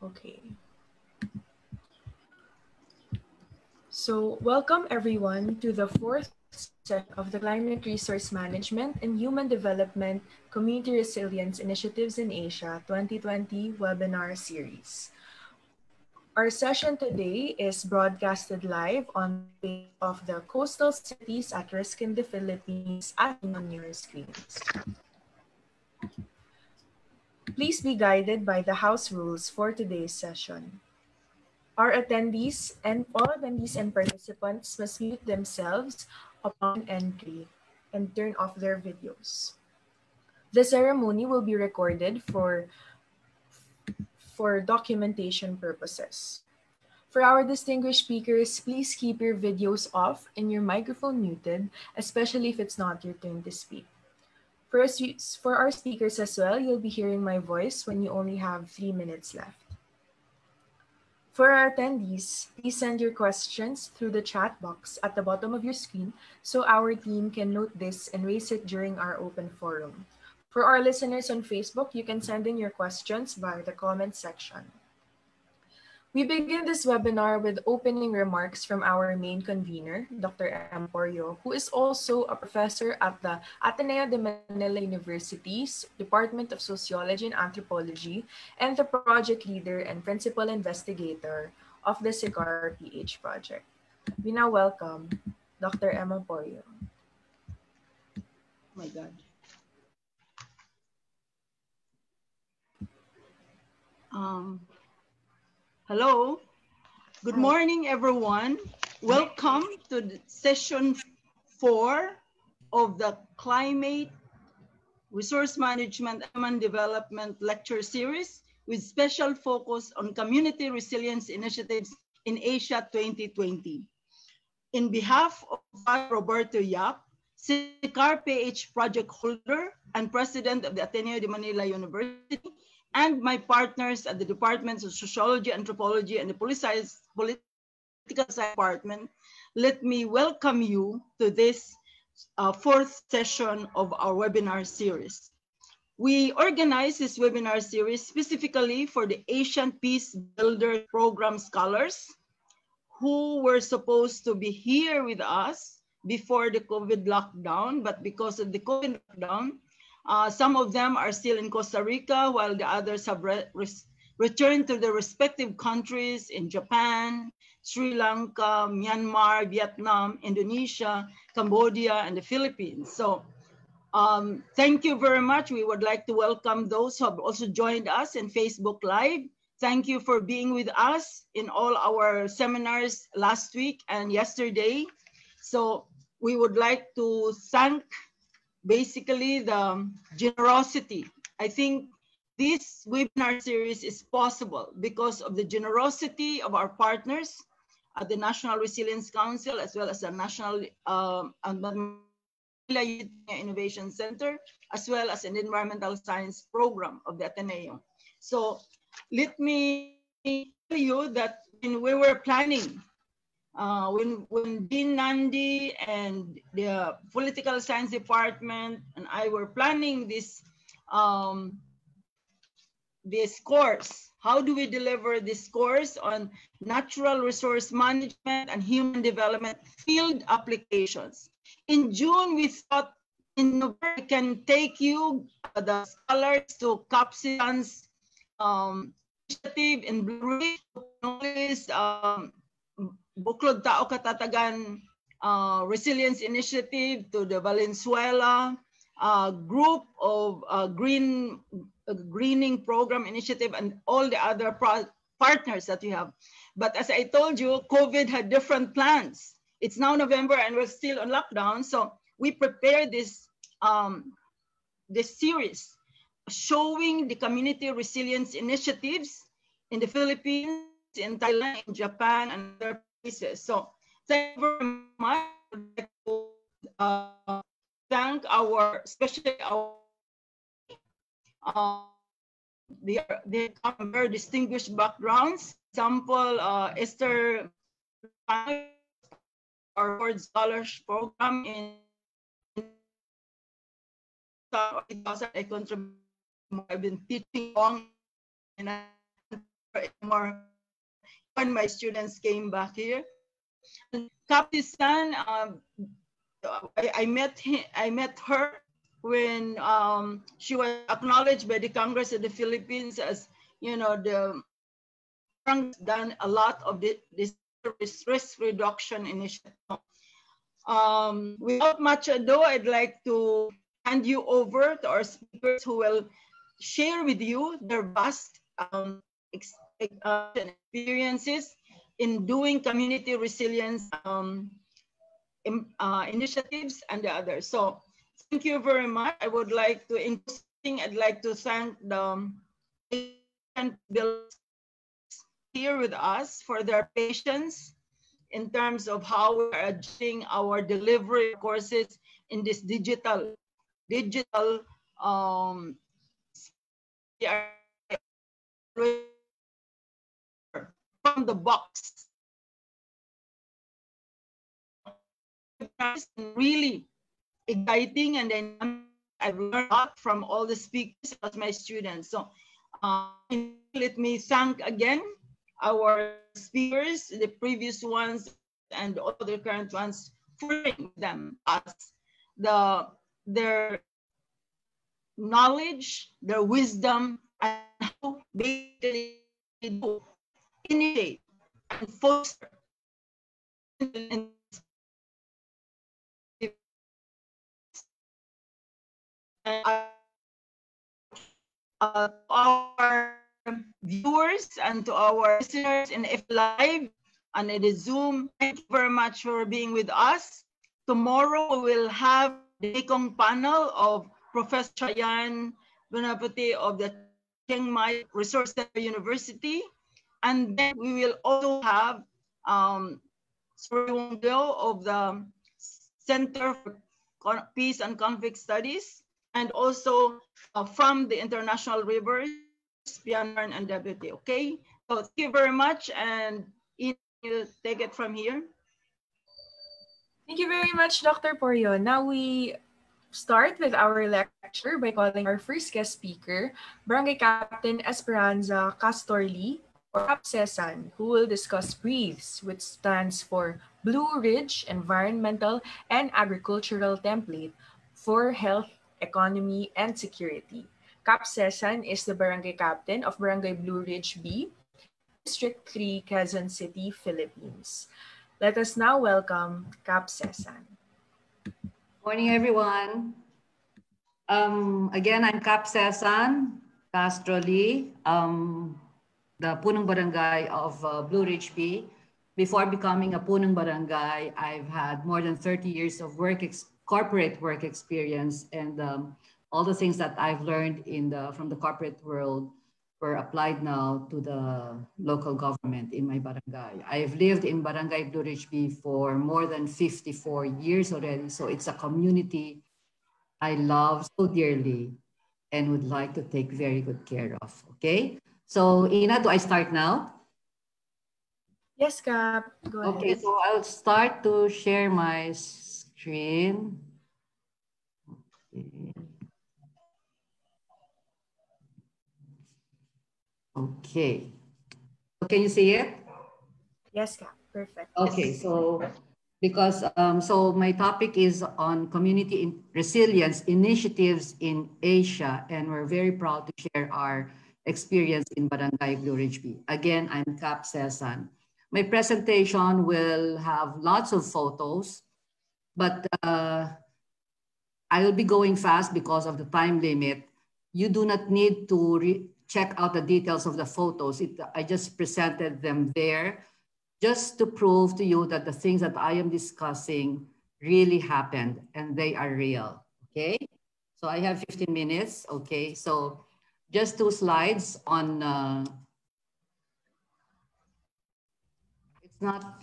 Okay. So, welcome everyone to the fourth set of the Climate Resource Management and Human Development Community Resilience Initiatives in Asia 2020 webinar series. Our session today is broadcasted live on the of the coastal cities at risk in the Philippines and on your screens. Please be guided by the house rules for today's session. Our attendees and all attendees and participants must mute themselves upon entry and turn off their videos. The ceremony will be recorded for, for documentation purposes. For our distinguished speakers, please keep your videos off and your microphone muted, especially if it's not your turn to speak. For, us, for our speakers as well, you'll be hearing my voice when you only have three minutes left. For our attendees, please send your questions through the chat box at the bottom of your screen so our team can note this and raise it during our open forum. For our listeners on Facebook, you can send in your questions via the comment section. We begin this webinar with opening remarks from our main convener, Dr. Emma Porio, who is also a professor at the Ateneo de Manila University's Department of Sociology and Anthropology and the project leader and principal investigator of the CCARPH project. We now welcome Dr. Emma Porio. Oh my God. Um, Hello. Good morning, everyone. Welcome to session four of the Climate Resource Management and Development Lecture Series with special focus on community resilience initiatives in Asia 2020. In behalf of Roberto Yap, CCARPH project holder and president of the Ateneo de Manila University, and my partners at the Departments of Sociology, Anthropology, and the Political Science Department, let me welcome you to this uh, fourth session of our webinar series. We organized this webinar series specifically for the Asian Peace Builder Program scholars who were supposed to be here with us before the COVID lockdown, but because of the COVID lockdown, uh, some of them are still in Costa Rica, while the others have re returned to their respective countries in Japan, Sri Lanka, Myanmar, Vietnam, Indonesia, Cambodia, and the Philippines. So um, thank you very much. We would like to welcome those who have also joined us in Facebook Live. Thank you for being with us in all our seminars last week and yesterday. So we would like to thank basically the generosity. I think this webinar series is possible because of the generosity of our partners at the National Resilience Council, as well as the National um, Innovation Center, as well as an environmental science program of the Ateneo. So let me tell you that when we were planning uh, when when Dean Nandi and the political science department and I were planning this um, this course, how do we deliver this course on natural resource management and human development field applications? In June, we thought in November we can take you, uh, the scholars, to Kap Sessan's um, initiative in Blue Ridge, um, Buklod Tao Katatagan uh, Resilience Initiative to the Valenzuela uh, group of uh, green uh, greening program initiative and all the other partners that we have. But as I told you, COVID had different plans. It's now November and we're still on lockdown. So we prepared this, um, this series showing the community resilience initiatives in the Philippines, in Thailand, in Japan, and other places. So thank you very much. Uh, thank our, especially our, uh, they, are, they come very distinguished backgrounds. Example, uh, Esther, our Ford Scholars Program in I contribute, I've been teaching long and anymore when my students came back here. Captain um, I, I, met him, I met her when um, she was acknowledged by the Congress of the Philippines as, you know, the Congress done a lot of the, this risk reduction initiative. Um, without much ado, I'd like to hand you over to our speakers who will share with you their vast um, experiences in doing community resilience um, in, uh, initiatives and the others. So thank you very much. I would like to, in I'd like to thank the and here with us for their patience in terms of how we're adjusting our delivery courses in this digital, digital um, from the box. Really exciting and then I've learned a lot from all the speakers as my students. So uh, let me thank again our speakers, the previous ones and the current ones, for them us the their knowledge, their wisdom, and how they do initiate and foster uh, our viewers and to our listeners in F Live and in the Zoom. Thank you very much for being with us. Tomorrow we will have the Mekong panel of Professor Chayan Bonaparte of the Chiang Mai Resource Center University. And then we will also have um, of the Center for Peace and Conflict Studies, and also uh, from the International Rivers Pianan and Deputy. Okay, so thank you very much, and you take it from here. Thank you very much, Dr. Porio. Now we start with our lecture by calling our first guest speaker, Barangay Captain Esperanza Castro-Lee, or Kap Sessan, who will discuss BREATHS, which stands for Blue Ridge Environmental and Agricultural Template for Health, Economy, and Security. Kap Sessan is the barangay captain of Barangay Blue Ridge B, District 3, Quezon City, Philippines. Let us now welcome Kap Sessan. Morning, everyone. Um, again, I'm Kap Sessan Castro Lee, um, the Punong Barangay of uh, Blue Ridge B. Before becoming a Punong Barangay, I've had more than 30 years of work, corporate work experience and um, all the things that I've learned in the from the corporate world were applied now to the local government in my barangay. I've lived in Barangay Blue Ridge B for more than 54 years already. So it's a community I love so dearly and would like to take very good care of. Okay. So Ina, do I start now? Yes, Cap. Go ahead. Okay, so I'll start to share my screen. Okay. Okay. Can you see it? Yes, Cap. Perfect. Okay, so because um, so my topic is on community resilience initiatives in Asia, and we're very proud to share our experience in Barangay Blue Ridge B. Again, I'm Kap Sessan. My presentation will have lots of photos, but uh, I will be going fast because of the time limit. You do not need to check out the details of the photos. It, I just presented them there just to prove to you that the things that I am discussing really happened and they are real, okay? So I have 15 minutes, okay? So just two slides on, uh, it's not,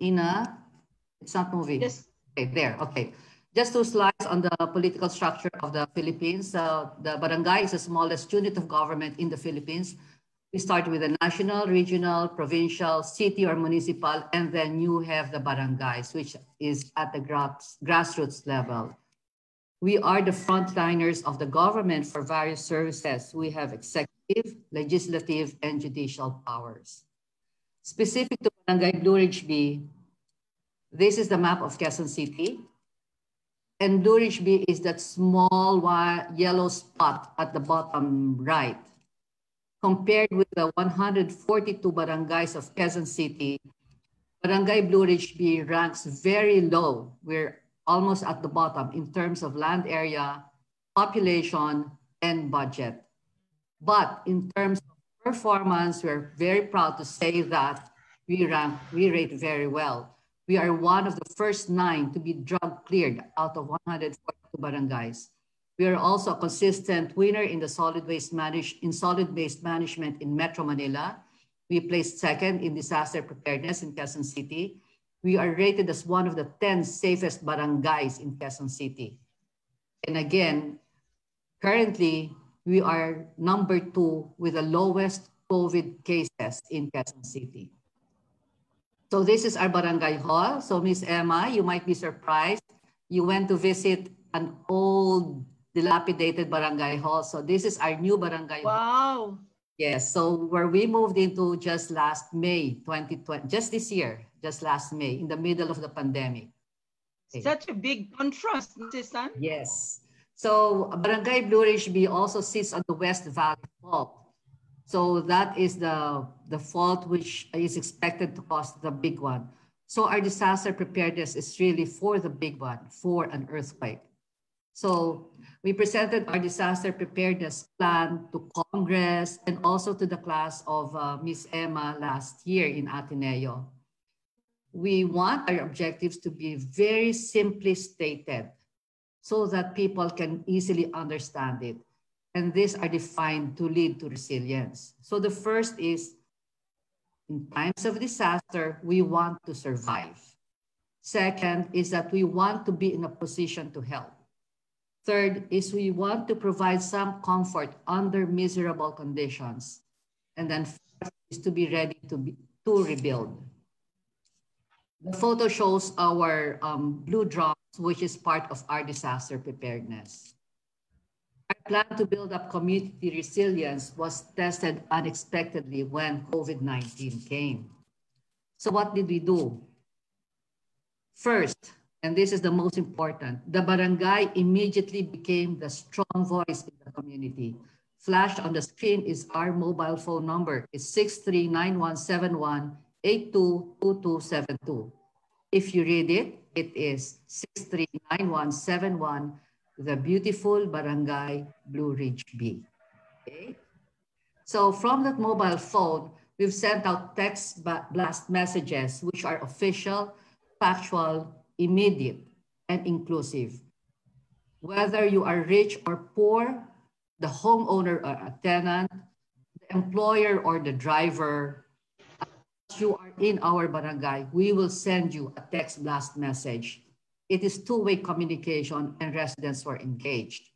Ina, it's not moving. Yes. Okay, there, okay. Just two slides on the political structure of the Philippines. Uh, the barangay is the smallest unit of government in the Philippines. We start with the national, regional, provincial, city or municipal, and then you have the barangays, which is at the grass, grassroots level. We are the frontliners of the government for various services. We have executive legislative, and judicial powers. Specific to Barangay Ridge B, this is the map of Quezon City. And Ridge B is that small yellow spot at the bottom right. Compared with the 142 barangays of Quezon City, Barangay Blue Ridge B ranks very low. We're almost at the bottom in terms of land area, population, and budget. But in terms of performance, we're very proud to say that we rank, we rate very well. We are one of the first nine to be drug cleared out of 142 barangays. We are also a consistent winner in the solid waste manage, in solid waste management in Metro Manila. We placed second in disaster preparedness in Quezon City. We are rated as one of the 10 safest barangays in Quezon City. And again, currently, we are number two with the lowest COVID cases in Quezon City. So this is our barangay hall. So Miss Emma, you might be surprised. You went to visit an old dilapidated barangay hall. So this is our new barangay wow. hall. Yes, so where we moved into just last May 2020, just this year, just last May, in the middle of the pandemic. Okay. Such a big contrast, Mrs. San. Yes. So Barangay Blue Ridge B also sits on the West Valley Fault. So that is the, the fault which is expected to cause the big one. So our disaster preparedness is really for the big one, for an earthquake. So we presented our disaster preparedness plan to Congress and also to the class of uh, Ms. Emma last year in Ateneo. We want our objectives to be very simply stated so that people can easily understand it. And these are defined to lead to resilience. So the first is, in times of disaster, we want to survive. Second is that we want to be in a position to help. Third is we want to provide some comfort under miserable conditions. And then fourth is to be ready to, be, to rebuild. The photo shows our um, blue drops, which is part of our disaster preparedness. Our plan to build up community resilience was tested unexpectedly when COVID-19 came. So what did we do? First, and this is the most important, the barangay immediately became the strong voice in the community. Flashed on the screen is our mobile phone number. It's 639171822272. If you read it, it is 639171, the beautiful barangay Blue Ridge B. Okay? So from that mobile phone, we've sent out text blast messages, which are official, factual, immediate, and inclusive. Whether you are rich or poor, the homeowner or a tenant, the employer or the driver, you are in our barangay, we will send you a text blast message. It is two-way communication and residents were engaged.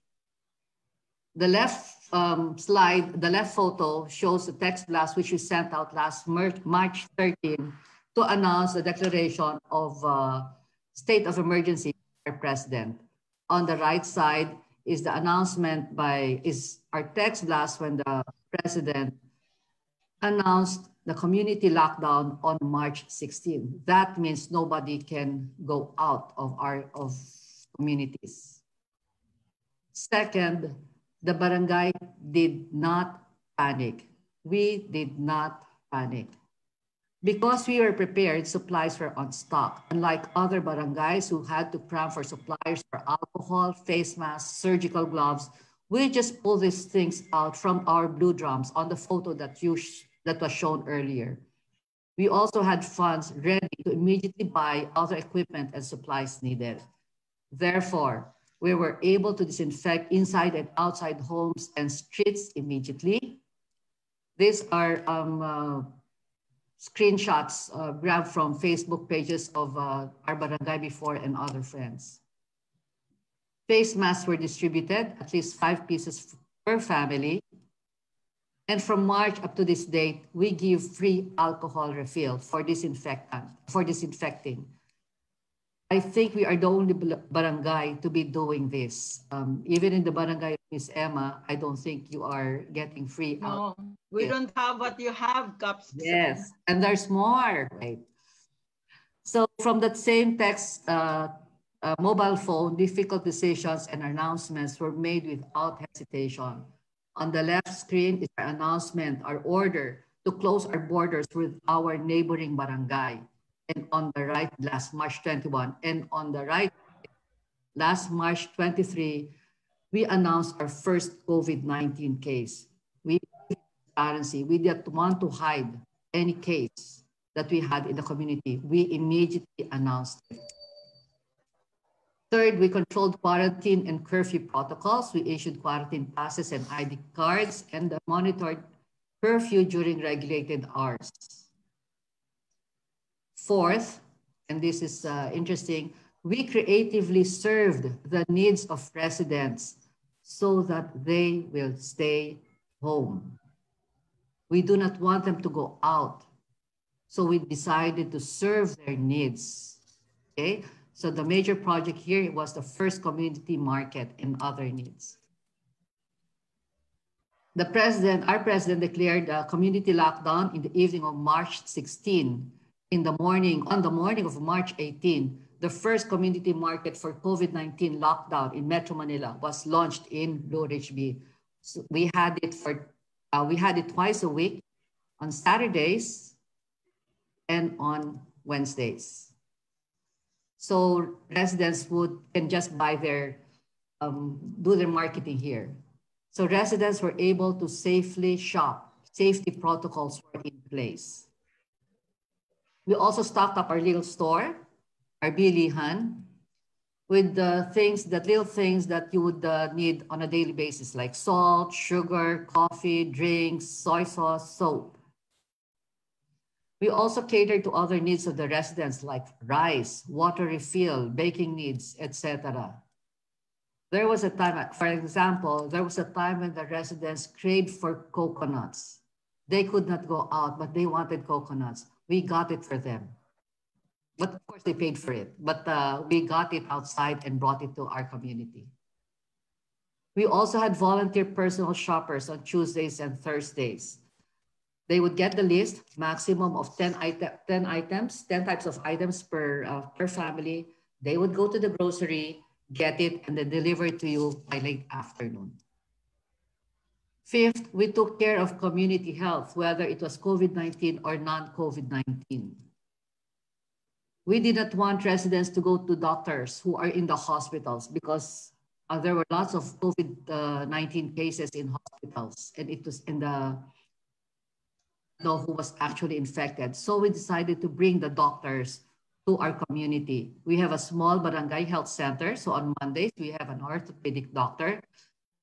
The left um, slide, the left photo shows the text blast which we sent out last March 13 to announce the declaration of uh, state of emergency by president. On the right side is the announcement by, is our text blast when the president announced the community lockdown on March 16. That means nobody can go out of our of communities. Second, the barangay did not panic. We did not panic. Because we were prepared, supplies were on stock. Unlike other barangays who had to cram for suppliers for alcohol, face masks, surgical gloves, we just pulled these things out from our blue drums on the photo that, you that was shown earlier. We also had funds ready to immediately buy other equipment and supplies needed. Therefore, we were able to disinfect inside and outside homes and streets immediately. These are um, uh, screenshots uh, grabbed from Facebook pages of uh, our barangay before and other friends. Face masks were distributed, at least five pieces per family. And from March up to this date, we give free alcohol refill for disinfectant, for disinfecting. I think we are the only barangay to be doing this. Um, even in the barangay of Miss Emma, I don't think you are getting free no, we don't have what you have, cups. Yes, and there's more, right? So from that same text, uh, uh, mobile phone, difficult decisions and announcements were made without hesitation. On the left screen is our announcement, our order to close our borders with our neighboring barangay and on the right last March 21. And on the right, last March 23, we announced our first COVID-19 case. We transparency. We didn't want to hide any case that we had in the community. We immediately announced it. Third, we controlled quarantine and curfew protocols. We issued quarantine passes and ID cards and monitored curfew during regulated hours. Fourth, and this is uh, interesting, we creatively served the needs of residents so that they will stay home. We do not want them to go out. So we decided to serve their needs. Okay, so the major project here was the first community market and other needs. The president, our president declared a community lockdown in the evening of March 16 in the morning, on the morning of March 18, the first community market for COVID-19 lockdown in Metro Manila was launched in Blue Ridge B. So we had it for, uh, we had it twice a week on Saturdays and on Wednesdays. So residents would can just buy their, um, do their marketing here. So residents were able to safely shop. Safety protocols were in place. We also stocked up our little store, our bilihan, with the things, that little things that you would uh, need on a daily basis, like salt, sugar, coffee, drinks, soy sauce, soap. We also cater to other needs of the residents like rice, water refill, baking needs, etc. There was a time, for example, there was a time when the residents craved for coconuts. They could not go out, but they wanted coconuts we got it for them. But of course, they paid for it. But uh, we got it outside and brought it to our community. We also had volunteer personal shoppers on Tuesdays and Thursdays. They would get the list, maximum of 10, item, 10 items, 10 types of items per, uh, per family. They would go to the grocery, get it, and then deliver it to you by late afternoon. Fifth, we took care of community health, whether it was COVID-19 or non-COVID-19. We did not want residents to go to doctors who are in the hospitals because uh, there were lots of COVID-19 cases in hospitals and it was in the know who was actually infected. So we decided to bring the doctors to our community. We have a small barangay health center. So on Mondays, we have an orthopedic doctor.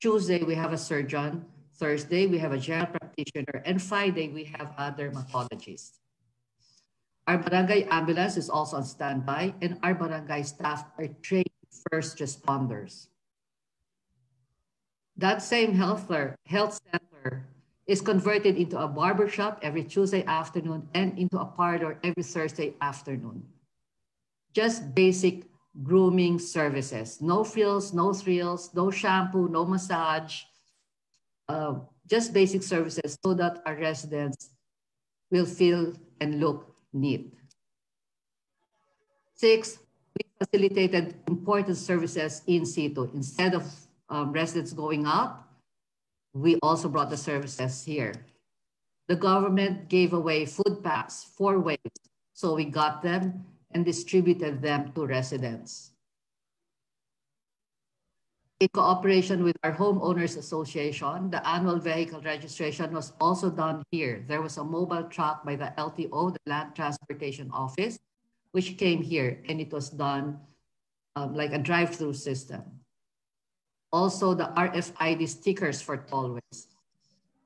Tuesday, we have a surgeon. Thursday, we have a general practitioner, and Friday, we have a dermatologist. Our barangay ambulance is also on standby, and our barangay staff are trained first responders. That same health, health center is converted into a barbershop every Tuesday afternoon and into a parlor every Thursday afternoon. Just basic grooming services. No frills, no thrills, no shampoo, no massage, uh, just basic services so that our residents will feel and look neat. Six, we facilitated important services in situ. Instead of um, residents going out, we also brought the services here. The government gave away food packs four ways, so we got them and distributed them to residents in cooperation with our homeowners association, the annual vehicle registration was also done here. There was a mobile truck by the LTO, the Land Transportation Office, which came here and it was done um, like a drive-through system. Also the RFID stickers for tollways.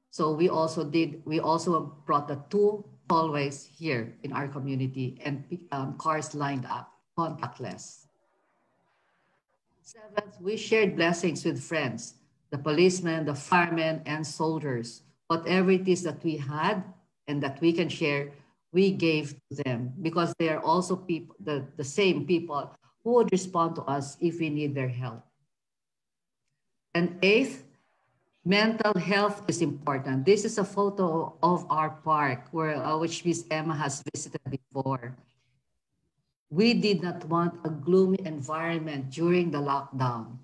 So we also did, we also brought the two tollways here in our community and um, cars lined up, contactless. Seventh, we shared blessings with friends, the policemen, the firemen, and soldiers. Whatever it is that we had and that we can share, we gave to them because they are also people, the, the same people who would respond to us if we need their help. And eighth, mental health is important. This is a photo of our park where uh, which Miss Emma has visited before. We did not want a gloomy environment during the lockdown.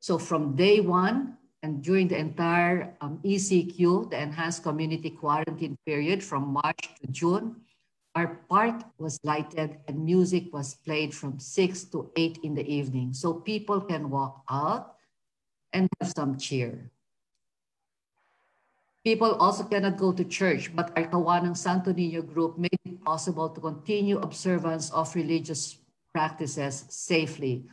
So from day one and during the entire um, ECQ, the Enhanced Community Quarantine period from March to June, our park was lighted and music was played from 6 to 8 in the evening. So people can walk out and have some cheer. People also cannot go to church, but our Kawanang Santo Niño group made it possible to continue observance of religious practices safely.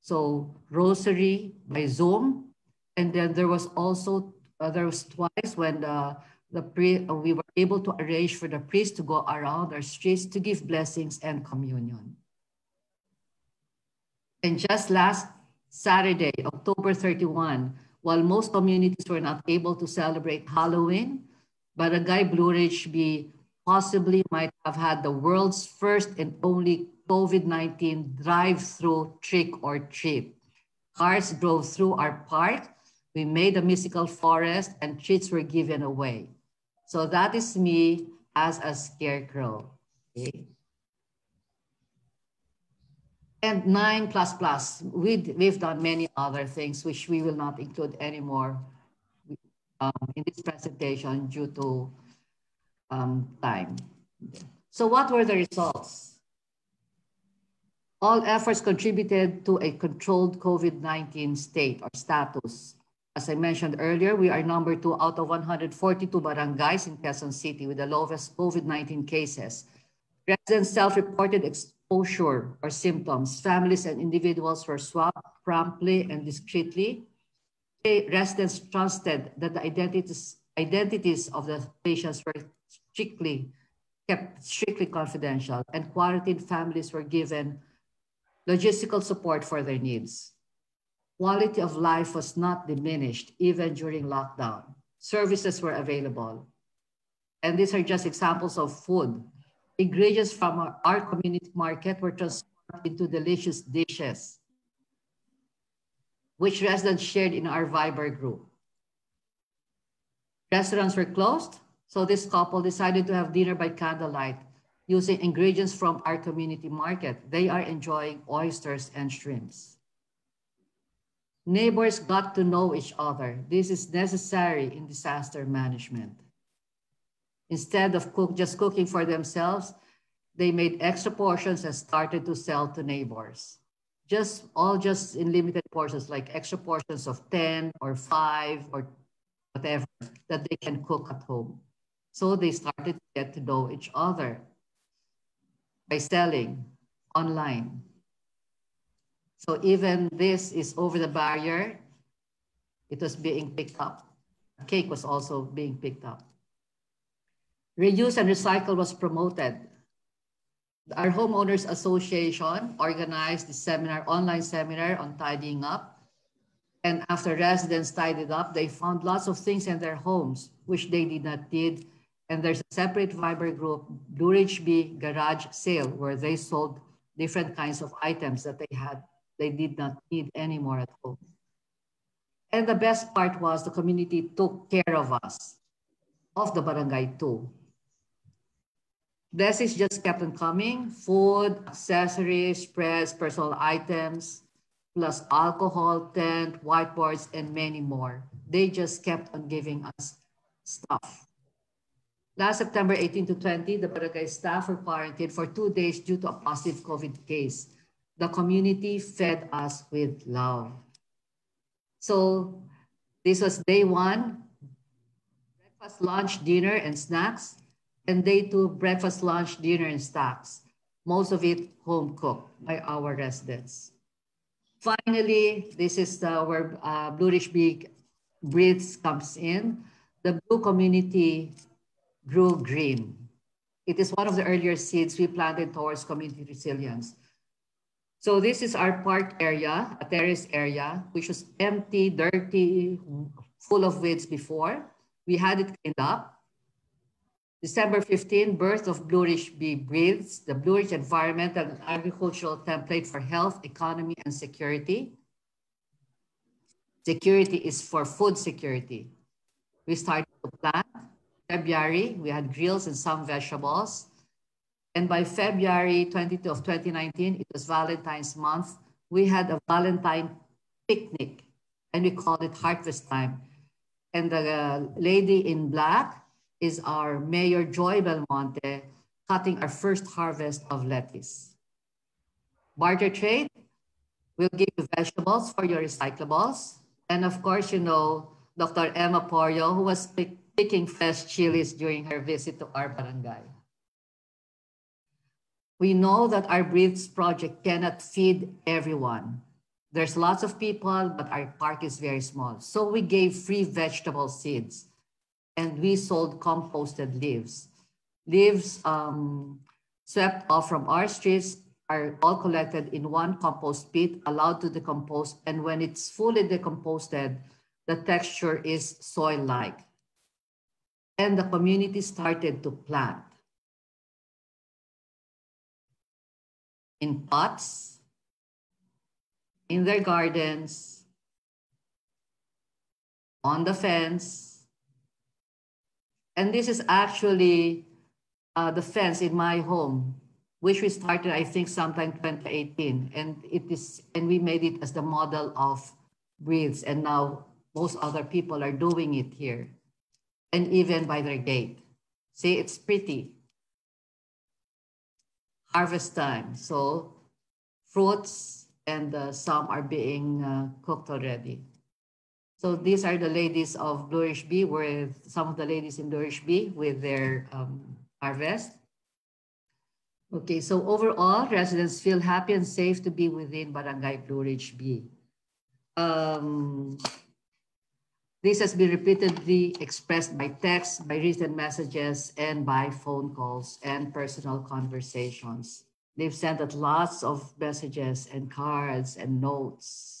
So rosary by Zoom, and then there was also, uh, there was twice when the, the pre, uh, we were able to arrange for the priest to go around our streets to give blessings and communion. And just last Saturday, October 31, while most communities were not able to celebrate Halloween, Barangay Blue Ridge B possibly might have had the world's first and only COVID-19 drive-through trick or treat. Cars drove through our park, we made a mystical forest, and treats were given away. So that is me as a scarecrow. Okay and nine plus plus. We, we've done many other things which we will not include anymore um, in this presentation due to um, time. So what were the results? All efforts contributed to a controlled COVID-19 state or status. As I mentioned earlier, we are number two out of 142 barangays in Quezon City with the lowest COVID-19 cases. Residents self-reported exposure or symptoms. Families and individuals were swabbed promptly and discreetly. Residents trusted that the identities, identities of the patients were strictly kept strictly confidential and quarantined families were given logistical support for their needs. Quality of life was not diminished even during lockdown. Services were available. And these are just examples of food Ingredients from our, our community market were transformed into delicious dishes, which residents shared in our Viber group. Restaurants were closed, so this couple decided to have dinner by candlelight using ingredients from our community market. They are enjoying oysters and shrimps. Neighbors got to know each other. This is necessary in disaster management. Instead of cook, just cooking for themselves, they made extra portions and started to sell to neighbors. Just all just in limited portions, like extra portions of 10 or five or whatever that they can cook at home. So they started to get to know each other by selling online. So even this is over the barrier, it was being picked up. Cake was also being picked up. Reuse and recycle was promoted. Our Homeowners Association organized the seminar, online seminar on tidying up. And after residents tidied up, they found lots of things in their homes, which they did not need. And there's a separate Viber group, Blue Ridge B Garage Sale, where they sold different kinds of items that they had, they did not need anymore at home. And the best part was the community took care of us, of the barangay too. Blessings just kept on coming. Food, accessories, spreads, personal items, plus alcohol, tent, whiteboards, and many more. They just kept on giving us stuff. Last September 18 to 20, the barangay staff were quarantined for two days due to a positive COVID case. The community fed us with love. So this was day one, breakfast, lunch, dinner, and snacks and day two, breakfast, lunch, dinner, and stocks. Most of it home cooked by our residents. Finally, this is the, where uh, Blue Ridge B BREATHS comes in. The blue community grew green. It is one of the earlier seeds we planted towards community resilience. So this is our park area, a terrace area, which was empty, dirty, full of weeds before. We had it cleaned up December 15, birth of Blue Ridge B BREATHS, the Blue Ridge Environmental and Agricultural Template for Health, Economy, and Security. Security is for food security. We started to plant. February, we had grills and some vegetables. And by February 22 of 2019, it was Valentine's month. We had a Valentine picnic and we called it Harvest Time. And the uh, lady in black is our Mayor Joy Belmonte cutting our first harvest of lettuce. Barter trade, we'll give you vegetables for your recyclables. And of course, you know, Dr. Emma Porio, who was picking fresh chilies during her visit to our barangay. We know that our BREATHS project cannot feed everyone. There's lots of people, but our park is very small. So we gave free vegetable seeds and we sold composted leaves. Leaves um, swept off from our streets are all collected in one compost pit, allowed to decompose. And when it's fully decomposed, the texture is soil-like. And the community started to plant. in pots, in their gardens, on the fence. And this is actually uh, the fence in my home, which we started, I think, sometime 2018. And it is, and we made it as the model of BREATHS. And now most other people are doing it here. And even by their gate. See, it's pretty harvest time. So fruits and uh, some are being uh, cooked already. So these are the ladies of Ridge B with some of the ladies in Ridge B with their um, harvest. Okay, so overall, residents feel happy and safe to be within Barangay Blue Ridge B. Um, this has been repeatedly expressed by text, by written messages, and by phone calls and personal conversations. They've sent us lots of messages and cards and notes.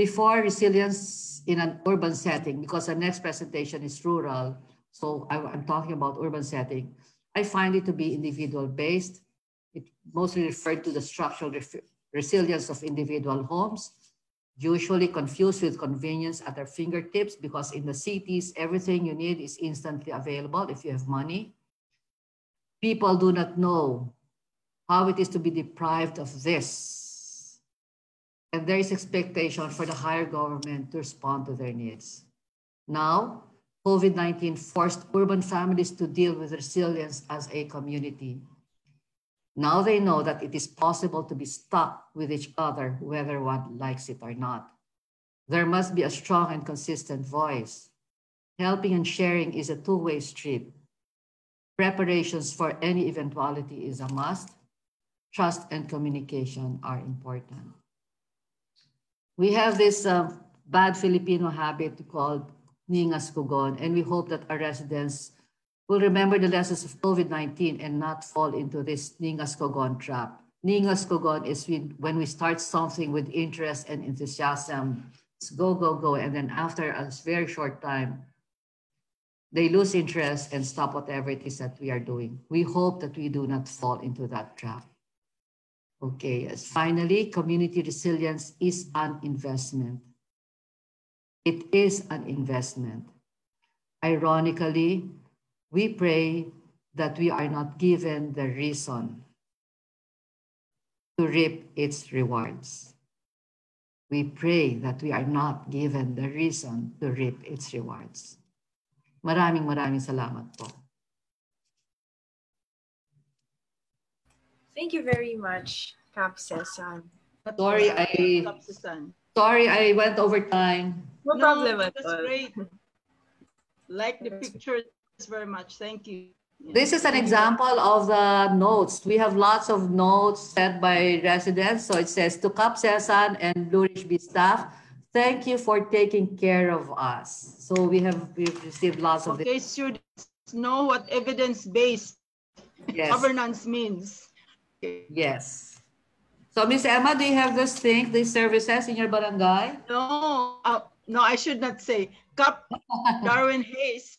Before resilience in an urban setting, because the next presentation is rural, so I, am talking about urban setting, I find it to be individual based. It mostly referred to the structural resilience of individual homes usually confused with convenience at their fingertips because in the cities, everything you need is instantly available if you have money. People do not know how it is to be deprived of this. And there is expectation for the higher government to respond to their needs. Now, COVID-19 forced urban families to deal with resilience as a community. Now they know that it is possible to be stuck with each other, whether one likes it or not. There must be a strong and consistent voice. Helping and sharing is a two-way street. Preparations for any eventuality is a must. Trust and communication are important. We have this uh, bad Filipino habit called Ningas Kugon, and we hope that our residents will remember the lessons of COVID-19 and not fall into this Ningas Kugon trap. Ningas Kugon is when we start something with interest and enthusiasm, it's go, go, go. And then after a very short time, they lose interest and stop whatever it is that we are doing. We hope that we do not fall into that trap. Okay, as finally, community resilience is an investment. It is an investment. Ironically, we pray that we are not given the reason to reap its rewards. We pray that we are not given the reason to reap its rewards. Maraming maraming salamat po. Thank you very much, Kap Sessan. Um, sorry, I sorry I went over time. No, no problem at all. great. Like the pictures very much. Thank you. This is an example of the notes. We have lots of notes set by residents. So it says to Kap Sessan and Blue Ridge B staff, thank you for taking care of us. So we have we've received lots of okay, students know what evidence-based yes. governance means. Yes. So Miss Emma, do you have this thing, these services in your barangay? No, uh, no, I should not say. Cap Darwin Hayes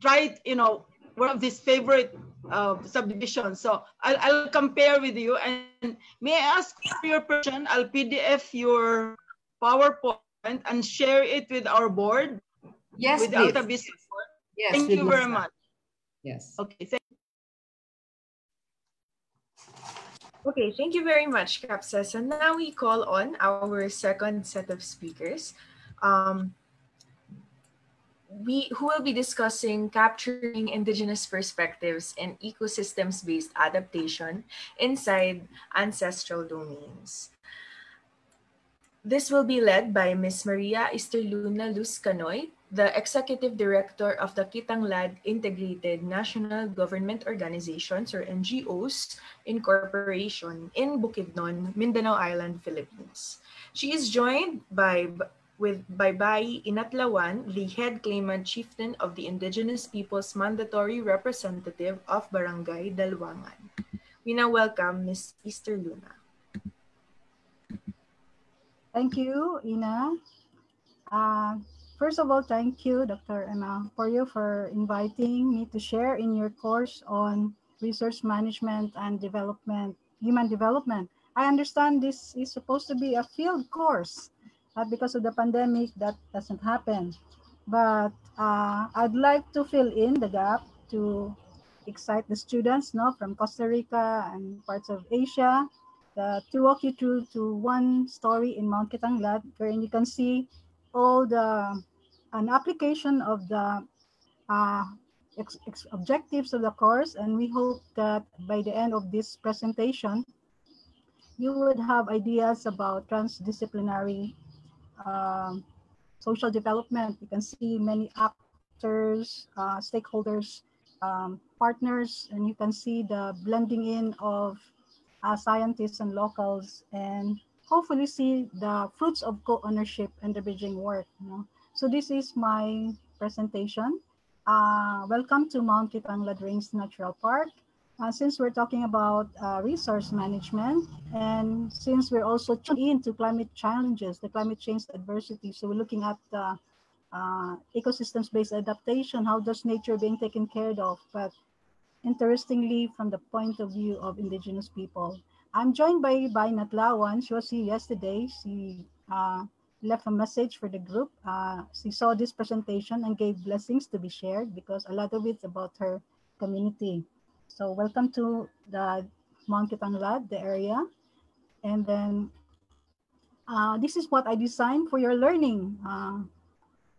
tried, you know, one of these favorite uh, subdivisions. So I'll, I'll compare with you. And may I ask for your permission? I'll PDF your PowerPoint and share it with our board. Yes, with please. Alta Vista board. Yes, Thank you very much. Yes. Okay. Thank Okay, thank you very much, Capses. And now we call on our second set of speakers. Um, we who will be discussing capturing indigenous perspectives and ecosystems-based adaptation inside ancestral domains. This will be led by Ms. Maria Easterluna Luz Canoy, the Executive Director of the Kitanglad Integrated National Government Organizations or NGOs Incorporation in Bukidnon, Mindanao Island, Philippines. She is joined by with by Bai Inatlawan, the head claimant chieftain of the Indigenous Peoples Mandatory Representative of Barangay Dalwangan. We now welcome Ms. Easterluna. Thank you, Ina. Uh, first of all, thank you, Dr. Emma, for you for inviting me to share in your course on resource management and development, human development. I understand this is supposed to be a field course, but because of the pandemic, that doesn't happen. But uh, I'd like to fill in the gap to excite the students no, from Costa Rica and parts of Asia uh, to walk you through to one story in Mount Kitanglad, wherein you can see all the an application of the uh, objectives of the course, and we hope that by the end of this presentation, you would have ideas about transdisciplinary um, social development. You can see many actors, uh, stakeholders, um, partners, and you can see the blending in of uh, scientists and locals and hopefully see the fruits of co-ownership and the bridging work. You know? So this is my presentation. Uh, welcome to Mount Kitanglad Range Natural Park. Uh, since we're talking about uh, resource management and since we're also tuned into climate challenges, the climate change adversity, so we're looking at uh, ecosystems-based adaptation, how does nature being taken care of, but interestingly from the point of view of indigenous people. I'm joined by, Bai Inatlawan. She was here yesterday. She uh, left a message for the group. Uh, she saw this presentation and gave blessings to be shared because a lot of it's about her community. So welcome to the Mount Kitanglad, the area. And then uh, this is what I designed for your learning. Uh,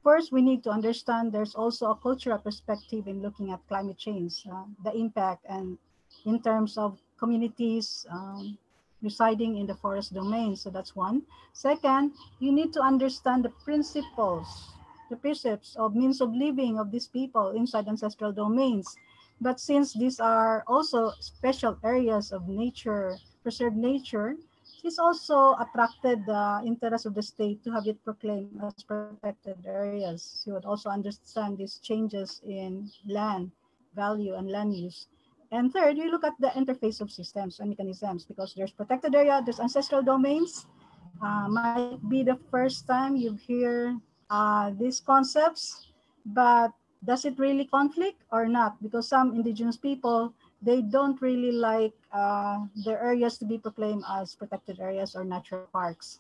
First, we need to understand there's also a cultural perspective in looking at climate change, uh, the impact, and in terms of communities um, residing in the forest domain. So that's one. Second, you need to understand the principles, the precepts of means of living of these people inside ancestral domains. But since these are also special areas of nature, preserved nature, this also attracted the interest of the state to have it proclaimed as protected areas. You would also understand these changes in land value and land use. And third, you look at the interface of systems and mechanisms because there's protected area, there's ancestral domains. Uh, might be the first time you hear uh, these concepts, but does it really conflict or not? Because some indigenous people they don't really like uh, their areas to be proclaimed as protected areas or natural parks.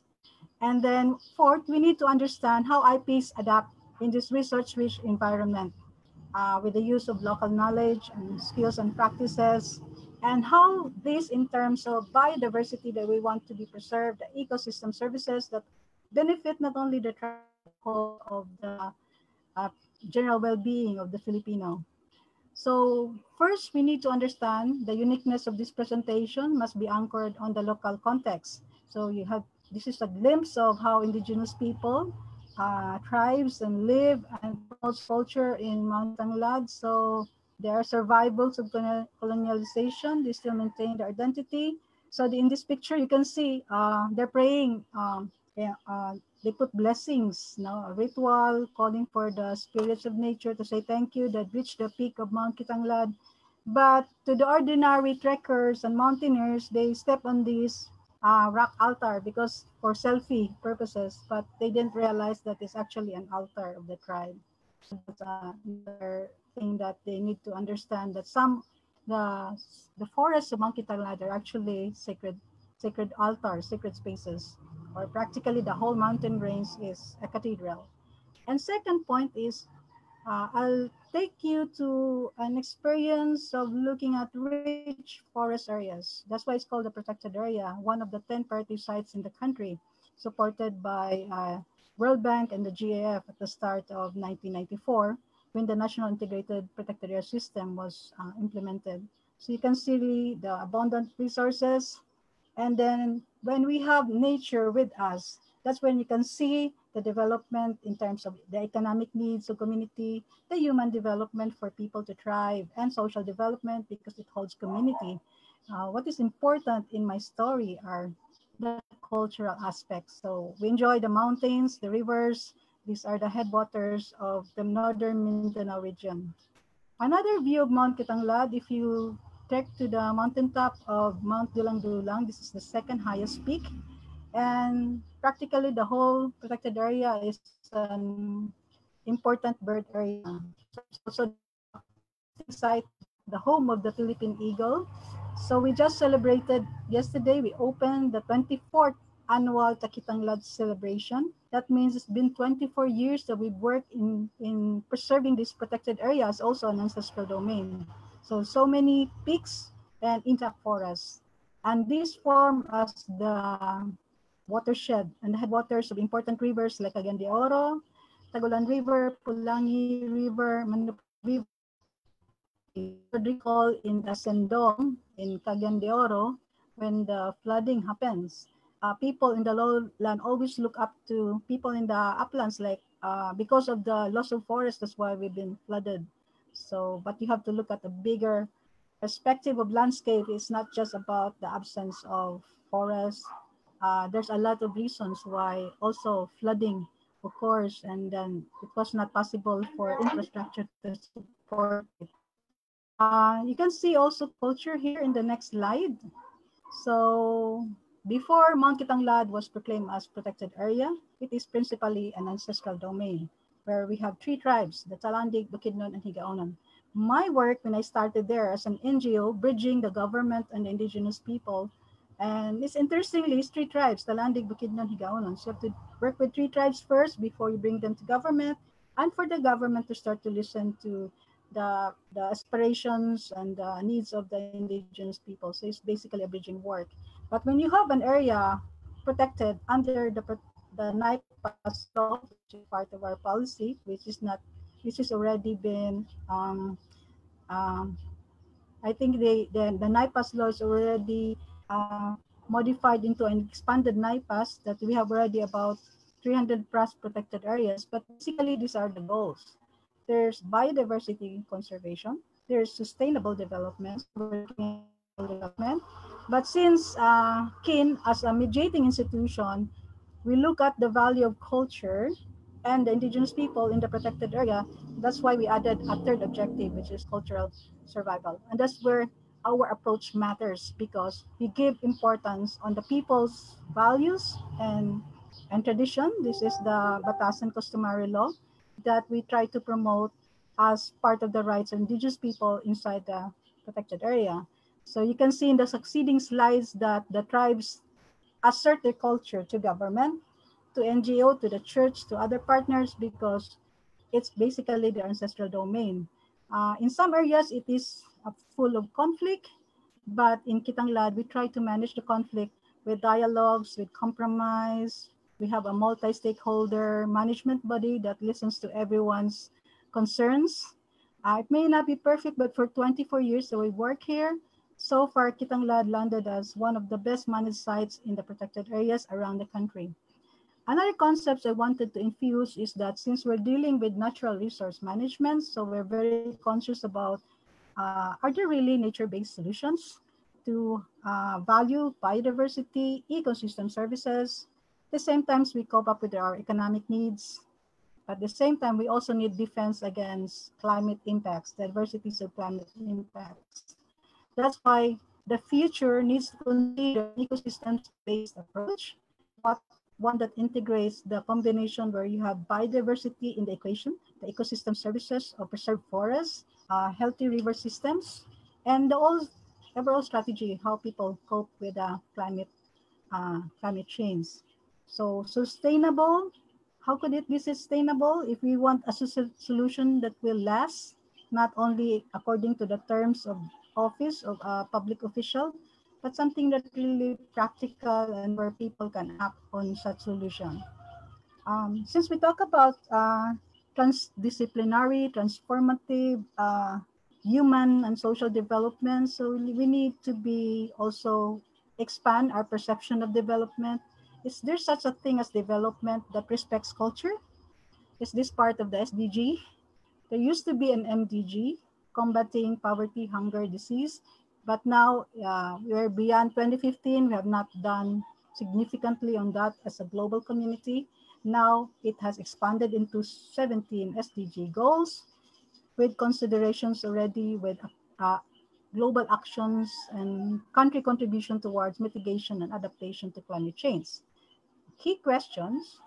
And then fourth, we need to understand how IPs adapt in this research-rich environment uh, with the use of local knowledge and skills and practices, and how this in terms of biodiversity that we want to be preserved, the ecosystem services that benefit not only the of the uh, general well-being of the Filipino, so first, we need to understand the uniqueness of this presentation must be anchored on the local context. So you have, this is a glimpse of how indigenous people, uh, tribes and live and culture in Mount Tanglad. So there are survivals of colonialization. They still maintain their identity. So the, in this picture, you can see uh, they're praying um, uh, they put blessings, no, a ritual calling for the spirits of nature to say thank you that reached the peak of Mount Kitanglad. But to the ordinary trekkers and mountaineers, they step on this uh, rock altar because for selfie purposes, but they didn't realize that it's actually an altar of the tribe. So that's another thing that they need to understand that some the the forests of Mount Kitanglad are actually sacred sacred altars, sacred spaces, or practically the whole mountain range is a cathedral. And second point is uh, I'll take you to an experience of looking at rich forest areas. That's why it's called the protected area, one of the 10 priority sites in the country, supported by uh, World Bank and the GEF at the start of 1994 when the National Integrated Protected Area System was uh, implemented. So you can see the abundant resources. And then when we have nature with us, that's when you can see the development in terms of the economic needs of community, the human development for people to thrive, and social development because it holds community. Uh, what is important in my story are the cultural aspects. So we enjoy the mountains, the rivers. These are the headwaters of the northern Mindanao region. Another view of Mount Kitanglad, if you trek to the mountaintop of Mount Dulang-Dulang, this is the second highest peak. And practically the whole protected area is an important bird area. Also, site, the home of the Philippine eagle. So we just celebrated yesterday, we opened the 24th annual Takitanglad celebration. That means it's been 24 years that we've worked in, in preserving these protected areas, also an ancestral domain. So, so many peaks and intact forests. And these form as the watershed and the headwaters of important rivers like Cagayan de Oro, Tagoloan River, Pulangi River, Manip River. recall in the Sendong in Cagayan de Oro when the flooding happens. Uh, people in the lowland always look up to people in the uplands like uh, because of the loss of forest that's why we've been flooded so but you have to look at the bigger perspective of landscape it's not just about the absence of forest uh, there's a lot of reasons why also flooding occurs and then it was not possible for infrastructure to support it. Uh, you can see also culture here in the next slide. So before Mount Kitanglad was proclaimed as protected area, it is principally an ancestral domain where we have three tribes, the Talandig, Bukidnon, and Higaonon. My work when I started there as an NGO, bridging the government and the indigenous people, and it's interestingly, it's three tribes, Talandig, Bukidnon, Higaonon. So you have to work with three tribes first before you bring them to government, and for the government to start to listen to the, the aspirations and the needs of the indigenous people. So it's basically a bridging work. But when you have an area protected under the, the NIPAS law, which is part of our policy, which is not, which has already been, um, um, I think they, the, the NIPAS law is already uh, modified into an expanded NIPAS that we have already about 300 plus protected areas. But basically, these are the goals. There's biodiversity conservation, there's sustainable development, development. But since uh, KIN, as a mediating institution, we look at the value of culture and the indigenous people in the protected area. That's why we added a third objective, which is cultural survival. And that's where our approach matters because we give importance on the people's values and, and tradition. This is the Batasan customary law that we try to promote as part of the rights of indigenous people inside the protected area. So you can see in the succeeding slides that the tribes assert their culture to government, to NGO, to the church, to other partners, because it's basically their ancestral domain. Uh, in some areas, it is full of conflict, but in Kitanglad, we try to manage the conflict with dialogues, with compromise. We have a multi-stakeholder management body that listens to everyone's concerns. Uh, it may not be perfect, but for 24 years that we work here, so far Kitanglad landed as one of the best managed sites in the protected areas around the country. Another concept I wanted to infuse is that since we're dealing with natural resource management, so we're very conscious about uh, are there really nature-based solutions to uh, value biodiversity, ecosystem services? At the same time, we cope up with our economic needs. At the same time, we also need defense against climate impacts, diversities of climate impacts. That's why the future needs to consider an ecosystem-based approach, but one that integrates the combination where you have biodiversity in the equation, the ecosystem services of preserved forests, uh, healthy river systems, and the all, overall strategy, how people cope with uh, climate, uh, climate change. So sustainable, how could it be sustainable if we want a solution that will last, not only according to the terms of office of a public official, but something that really practical and where people can act on such solution. Um, since we talk about uh, transdisciplinary, transformative, uh, human and social development, so we need to be also expand our perception of development. Is there such a thing as development that respects culture? Is this part of the SDG? There used to be an MDG, combating poverty, hunger, disease, but now uh, we're beyond 2015. We have not done significantly on that as a global community. Now it has expanded into 17 SDG goals with considerations already with uh, global actions and country contribution towards mitigation and adaptation to climate change. Key questions,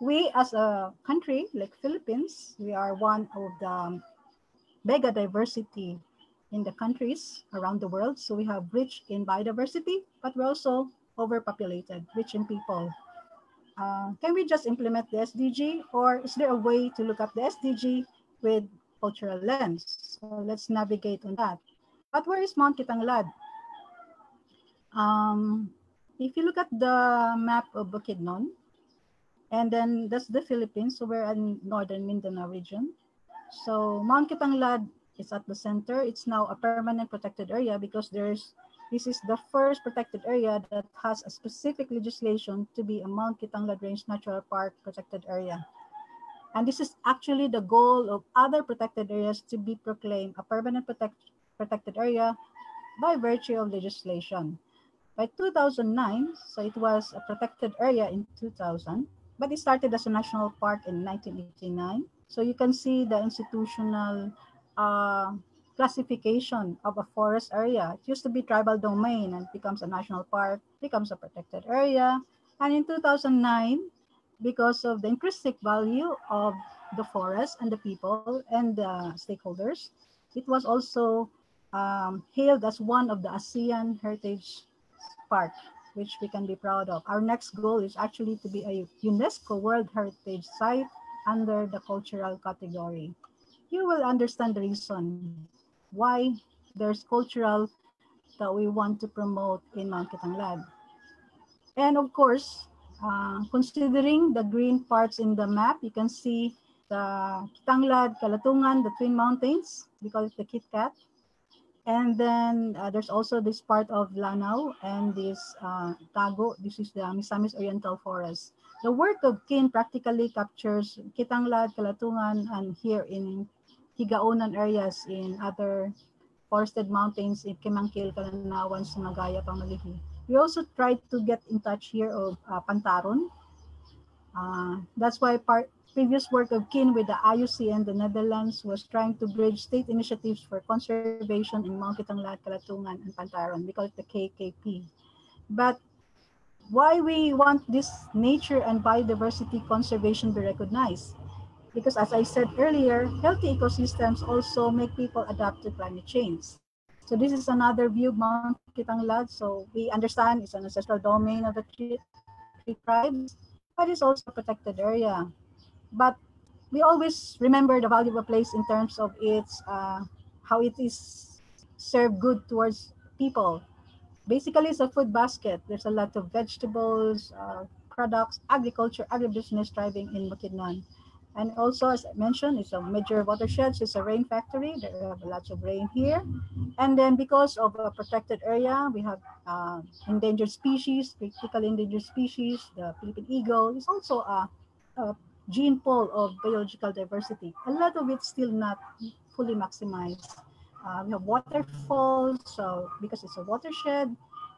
we as a country like Philippines, we are one of the mega diversity in the countries around the world. So we have rich in biodiversity, but we're also overpopulated, rich in people. Uh, can we just implement the SDG or is there a way to look at the SDG with cultural lens? So let's navigate on that. But where is Mount Kitanglad? Um, if you look at the map of Bukidnon, and then that's the Philippines, so we're in northern Mindanao region. So Mount Kitanglad is at the center. It's now a permanent protected area because there's this is the first protected area that has a specific legislation to be a Mount Kitanglad Range Natural Park protected area. And this is actually the goal of other protected areas to be proclaimed a permanent protect, protected area by virtue of legislation. By 2009, so it was a protected area in 2000, but it started as a national park in 1989. So you can see the institutional uh, classification of a forest area. It used to be tribal domain and becomes a national park, becomes a protected area. And in 2009, because of the intrinsic value of the forest and the people and the stakeholders, it was also um, hailed as one of the ASEAN Heritage Park, which we can be proud of. Our next goal is actually to be a UNESCO World Heritage Site under the cultural category. You will understand the reason why there's cultural that we want to promote in Mount Kitanglad. And of course, uh, considering the green parts in the map, you can see the Kitanglad, Kalatungan, the Twin Mountains, we call it the Kit Kat. And then uh, there's also this part of Lanao and this uh, Tago, this is the Misamis Oriental Forest. The work of KIN practically captures Kitanglad, Kalatungan, and here in Higaonon areas in other forested mountains in Kimangkil, Kalanawan, Sumagaya, Pamalihi. We also tried to get in touch here of uh, Pantaron. Uh, that's why part previous work of KIN with the IUCN, the Netherlands was trying to bridge state initiatives for conservation in Mount Kitanglad, Kalatungan, and Pantaron. We call it the KKP. But why we want this nature and biodiversity conservation be recognized. Because as I said earlier, healthy ecosystems also make people adapt to climate change. So this is another view Mount Kitanglad. So we understand it's an ancestral domain of the three, three tribes, but it's also a protected area. But we always remember the value of a place in terms of its uh, how it is served good towards people basically it's a food basket. There's a lot of vegetables, uh, products, agriculture, agribusiness thriving in Bukidnon. And also, as I mentioned, it's a major watershed. It's a rain factory. There are lots of rain here. And then because of a protected area, we have uh, endangered species, critical endangered species. The Philippine eagle is also a, a gene pool of biological diversity. A lot of it still not fully maximized. Uh, we have waterfalls, so because it's a watershed.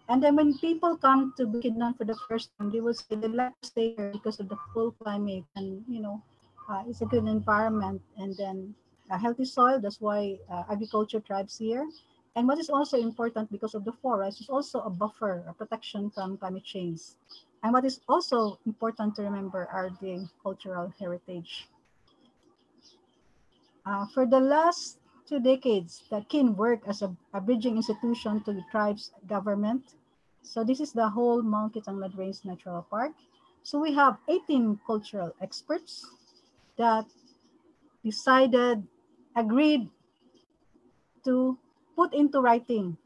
And then when people come to Bukidnon for the first time, they will say they like to stay here because of the cool climate and, you know, uh, it's a good environment. And then a healthy soil, that's why uh, agriculture thrives here. And what is also important because of the forest is also a buffer, a protection from climate change. And what is also important to remember are the cultural heritage. Uh, for the last two decades, the KIN worked as a, a bridging institution to the tribe's government. So this is the whole Mount Kitanglad Range Natural Park. So we have 18 cultural experts that decided, agreed to put into writing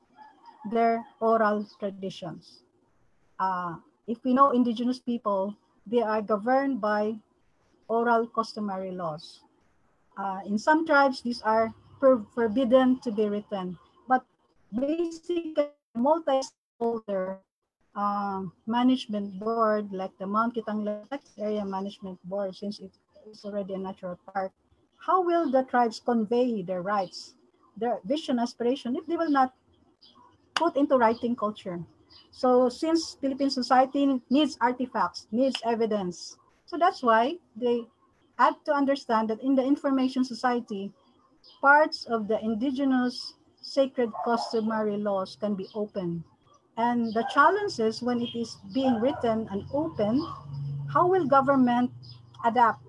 their oral traditions. Uh, if we know indigenous people, they are governed by oral customary laws. Uh, in some tribes, these are forbidden to be written, but basically multi-stakeholder uh, management board like the Mount Kitanglad Area Management Board, since it is already a natural park, how will the tribes convey their rights, their vision, aspiration, if they will not put into writing culture? So since Philippine society needs artifacts, needs evidence, so that's why they had to understand that in the information society, parts of the indigenous sacred customary laws can be open. And the challenge is when it is being written and open, how will government adapt,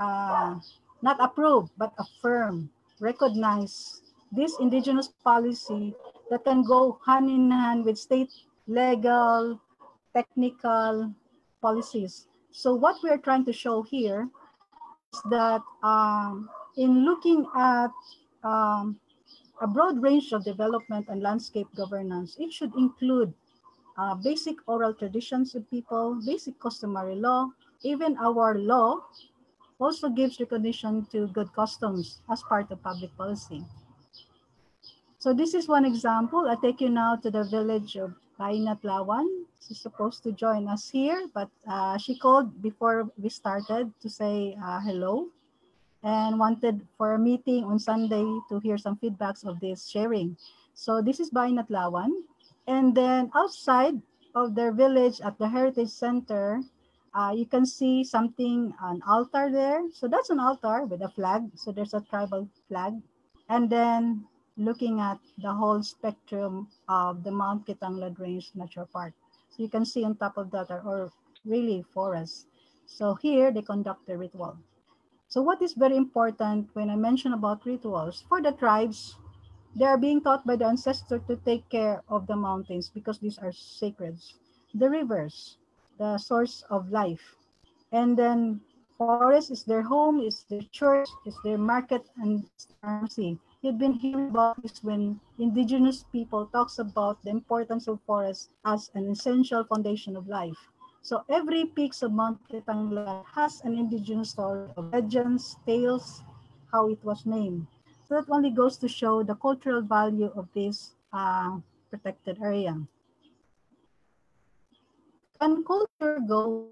uh, not approve, but affirm, recognize this indigenous policy that can go hand in hand with state legal, technical policies. So what we're trying to show here is that um, in looking at um, a broad range of development and landscape governance, it should include uh, basic oral traditions of people, basic customary law, even our law also gives recognition to good customs as part of public policy. So this is one example. I take you now to the village of Bai Inatlawan. She's supposed to join us here, but uh, she called before we started to say uh, hello and wanted for a meeting on Sunday to hear some feedbacks of this sharing. So this is Bai Inatlawan. And then outside of their village at the Heritage Center, uh, you can see something, an altar there. So that's an altar with a flag. So there's a tribal flag. And then looking at the whole spectrum of the Mount Kitanglad Range Natural Park. So you can see on top of that are or really forests. So here they conduct the ritual. So what is very important when I mention about rituals, for the tribes, they are being taught by the ancestor to take care of the mountains because these are sacred. The rivers, the source of life. And then forest is their home, is their church, is their market and pharmacy. You've been hearing about this when indigenous people talks about the importance of forest as an essential foundation of life. So every peaks of Mount Kitanglad has an indigenous story of legends, tales, how it was named. So that only goes to show the cultural value of this uh, protected area. Can culture go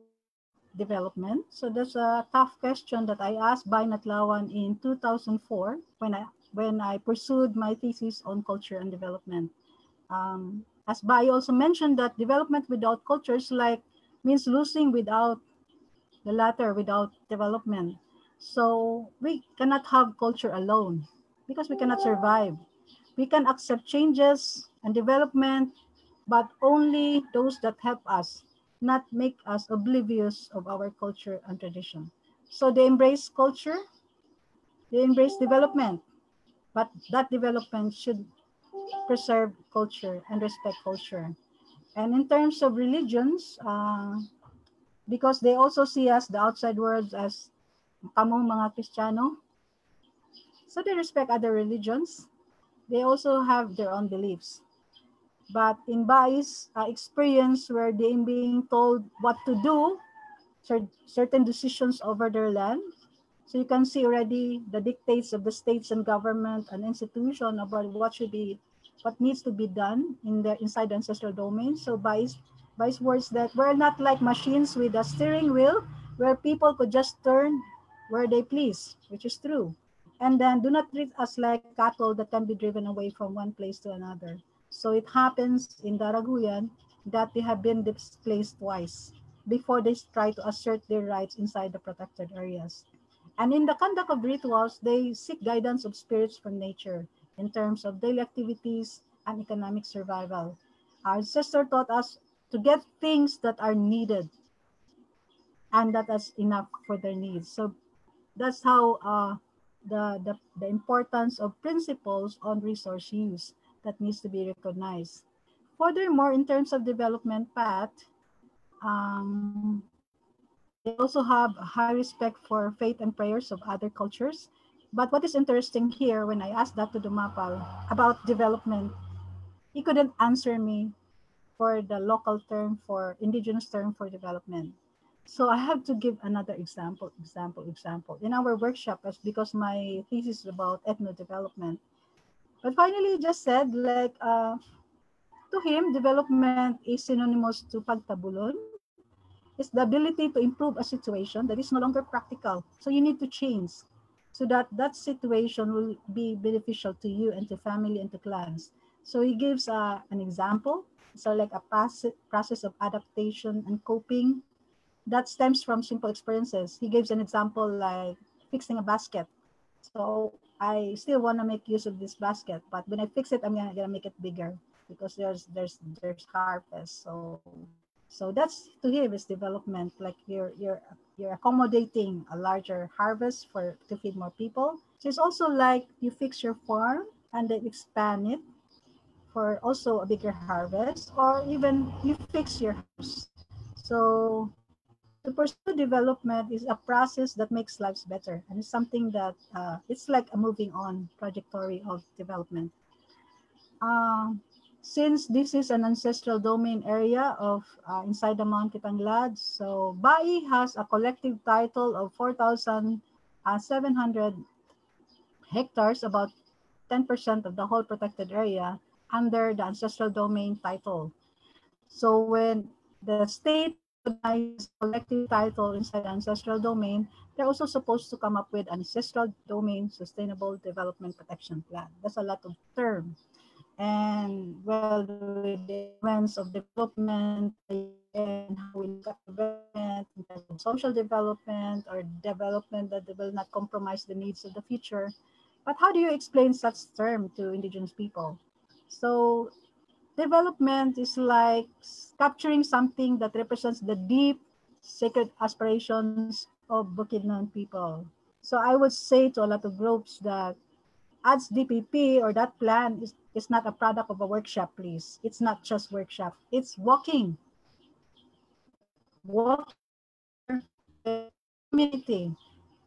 development? So that's a tough question that I asked Bai Inatlawan in 2004 when I when I pursued my thesis on culture and development. Um, as Bai also mentioned that development without culture is like means losing without the latter, without development. So we cannot have culture alone because we cannot survive. We can accept changes and development, but only those that help us, not make us oblivious of our culture and tradition. So they embrace culture, they embrace development, but that development should preserve culture and respect culture. And in terms of religions, uh, because they also see us, the outside world, as kamong mga Kristiyano, so they respect other religions. They also have their own beliefs. But in Bai's uh, experience where they're being told what to do, certain decisions over their land, so you can see already the dictates of the states and government and institution about what should be what needs to be done in the inside the ancestral domain. So by by words that we're not like machines with a steering wheel where people could just turn where they please, which is true. And then do not treat us like cattle that can be driven away from one place to another. So it happens in Daraghuyan that they have been displaced twice before they try to assert their rights inside the protected areas. And in the conduct of rituals, they seek guidance of spirits from nature in terms of daily activities and economic survival. Our sister taught us to get things that are needed and that is enough for their needs. So that's how uh, the, the, the importance of principles on resource use that needs to be recognized. Furthermore, in terms of development path, um, they also have high respect for faith and prayers of other cultures. But what is interesting here, when I asked Dr. Dumapal about development, he couldn't answer me for the local term for indigenous term for development. So I have to give another example, example, example. In our workshop, as because my thesis is about ethno-development. But finally, he just said, like, uh, to him, development is synonymous to pagtabulon. It's the ability to improve a situation that is no longer practical. So you need to change so that that situation will be beneficial to you and to family and to clans. So he gives uh, an example. So like a process of adaptation and coping that stems from simple experiences. He gives an example like fixing a basket. So I still want to make use of this basket, but when I fix it, I'm gonna, gonna make it bigger because there's there's there's harvest. So so that's to him is development. Like you're you're you're accommodating a larger harvest for to feed more people. So it's also like you fix your farm and then expand it for also a bigger harvest, or even you fix your house. So to pursue development is a process that makes lives better and it's something that uh, it's like a moving on trajectory of development. Uh, since this is an ancestral domain area of uh, inside the Mount Kitanglad, so Bai has a collective title of 4,700 uh, hectares, about 10% of the whole protected area under the ancestral domain title. So when the state collective title inside ancestral domain, they're also supposed to come up with ancestral domain sustainable development protection plan. That's a lot of terms. And well, with the events of development and how we look at development social development or development that will not compromise the needs of the future. But how do you explain such term to indigenous people? So development is like capturing something that represents the deep sacred aspirations of Bukidnon people. So I would say to a lot of groups that ADS DPP or that plan is, is not a product of a workshop, please. It's not just workshop. It's walking. Walking community,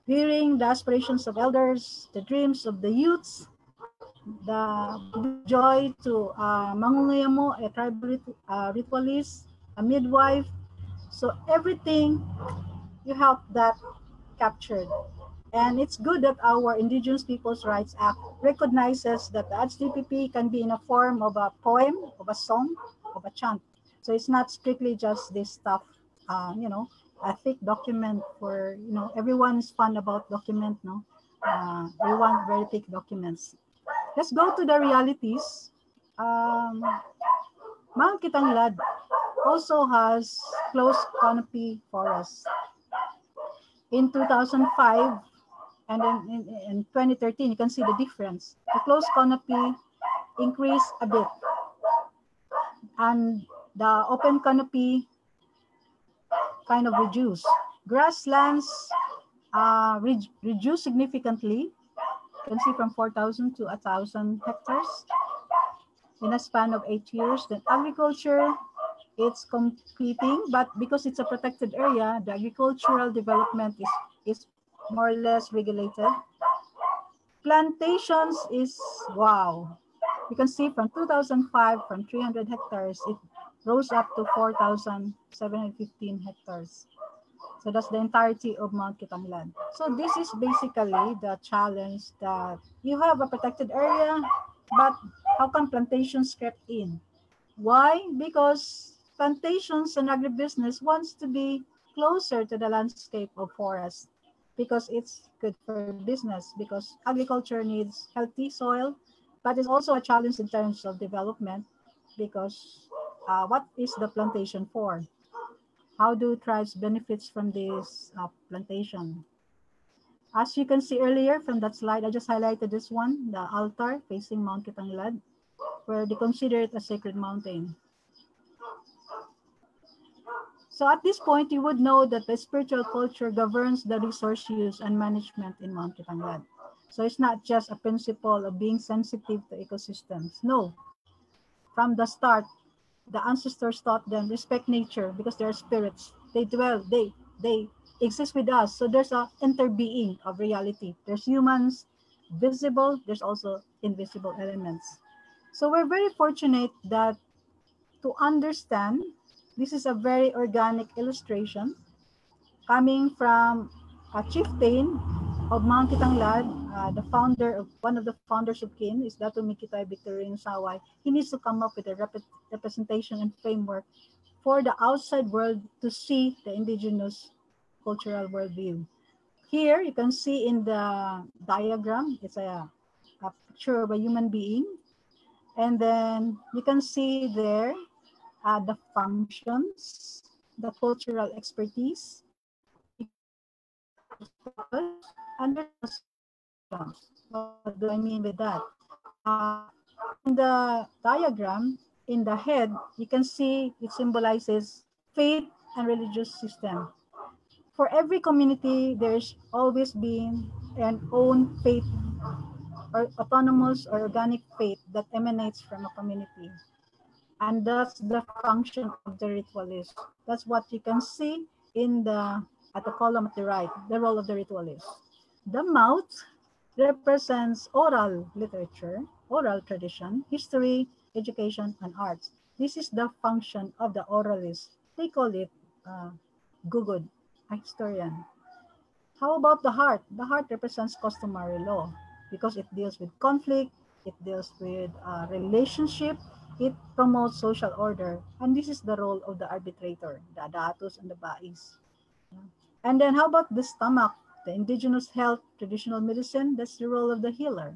hearing the aspirations of elders, the dreams of the youths, the joy to uh, a tribal uh, ritualist, a midwife. So everything you have that captured. And it's good that our Indigenous Peoples' Rights Act recognizes that the DPP can be in a form of a poem, of a song, of a chant. So it's not strictly just this stuff, uh, you know, a thick document for, you know, everyone's fun about document, no? Uh, want very thick documents. Let's go to the realities. Um, Mount Kitanglad also has close canopy forest. In 2005 and then in, in 2013, you can see the difference. The close canopy increased a bit. And the open canopy kind of reduced. Grasslands uh, re reduced significantly can see from 4,000 to 1,000 hectares in a span of eight years. Then agriculture, it's competing, but because it's a protected area, the agricultural development is, is more or less regulated. Plantations is, wow. You can see from 2005, from 300 hectares, it rose up to 4,715 hectares. So that's the entirety of Mount Kitanglad. So this is basically the challenge that you have a protected area, but how come plantations crept in? Why? Because plantations and agribusiness wants to be closer to the landscape of forest because it's good for business because agriculture needs healthy soil, but it's also a challenge in terms of development because uh, what is the plantation for? How do tribes benefits from this uh, plantation? As you can see earlier from that slide, I just highlighted this one, the altar facing Mount Kitanglad, where they consider it a sacred mountain. So at this point, you would know that the spiritual culture governs the resource use and management in Mount Kitanglad. So it's not just a principle of being sensitive to ecosystems. No. From the start, the ancestors taught them respect nature because they're spirits. They dwell, they they exist with us. So there's a interbeing of reality. There's humans, visible, there's also invisible elements. So we're very fortunate that to understand, this is a very organic illustration coming from a chieftain of Mount Kitanglad, uh, the founder of one of the founders of KIN is Datu Migketay Victorino Saway. He needs to come up with a rep representation and framework for the outside world to see the indigenous cultural worldview. Here you can see in the diagram, it's a, a picture of a human being. And then you can see there uh, the functions, the cultural expertise, and what do I mean with that? Uh, in the diagram, in the head, you can see it symbolizes faith and religious system. For every community, there's always been an own faith or autonomous or organic faith that emanates from a community. And that's the function of the ritualist. That's what you can see in the at the column at the right, the role of the ritualist. The mouth represents oral literature, oral tradition, history, education, and arts. This is the function of the oralist. They call it uh, gugud, a historian. How about the heart? The heart represents customary law because it deals with conflict, it deals with uh, relationship, it promotes social order, and this is the role of the arbitrator, the datus and the bais. And then how about the stomach? The indigenous health, traditional medicine, that's the role of the healer.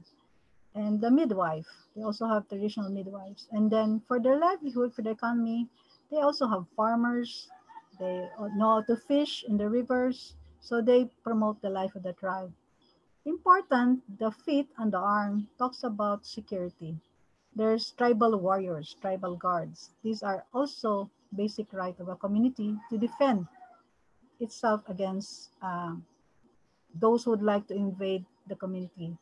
And the midwife, they also have traditional midwives. And then for their livelihood, for the economy, they also have farmers. They know how to fish in the rivers. So they promote the life of the tribe. Important, the feet and the arm talks about security. There's tribal warriors, tribal guards. These are also basic right of a community to defend itself against uh, those who would like to invade the community.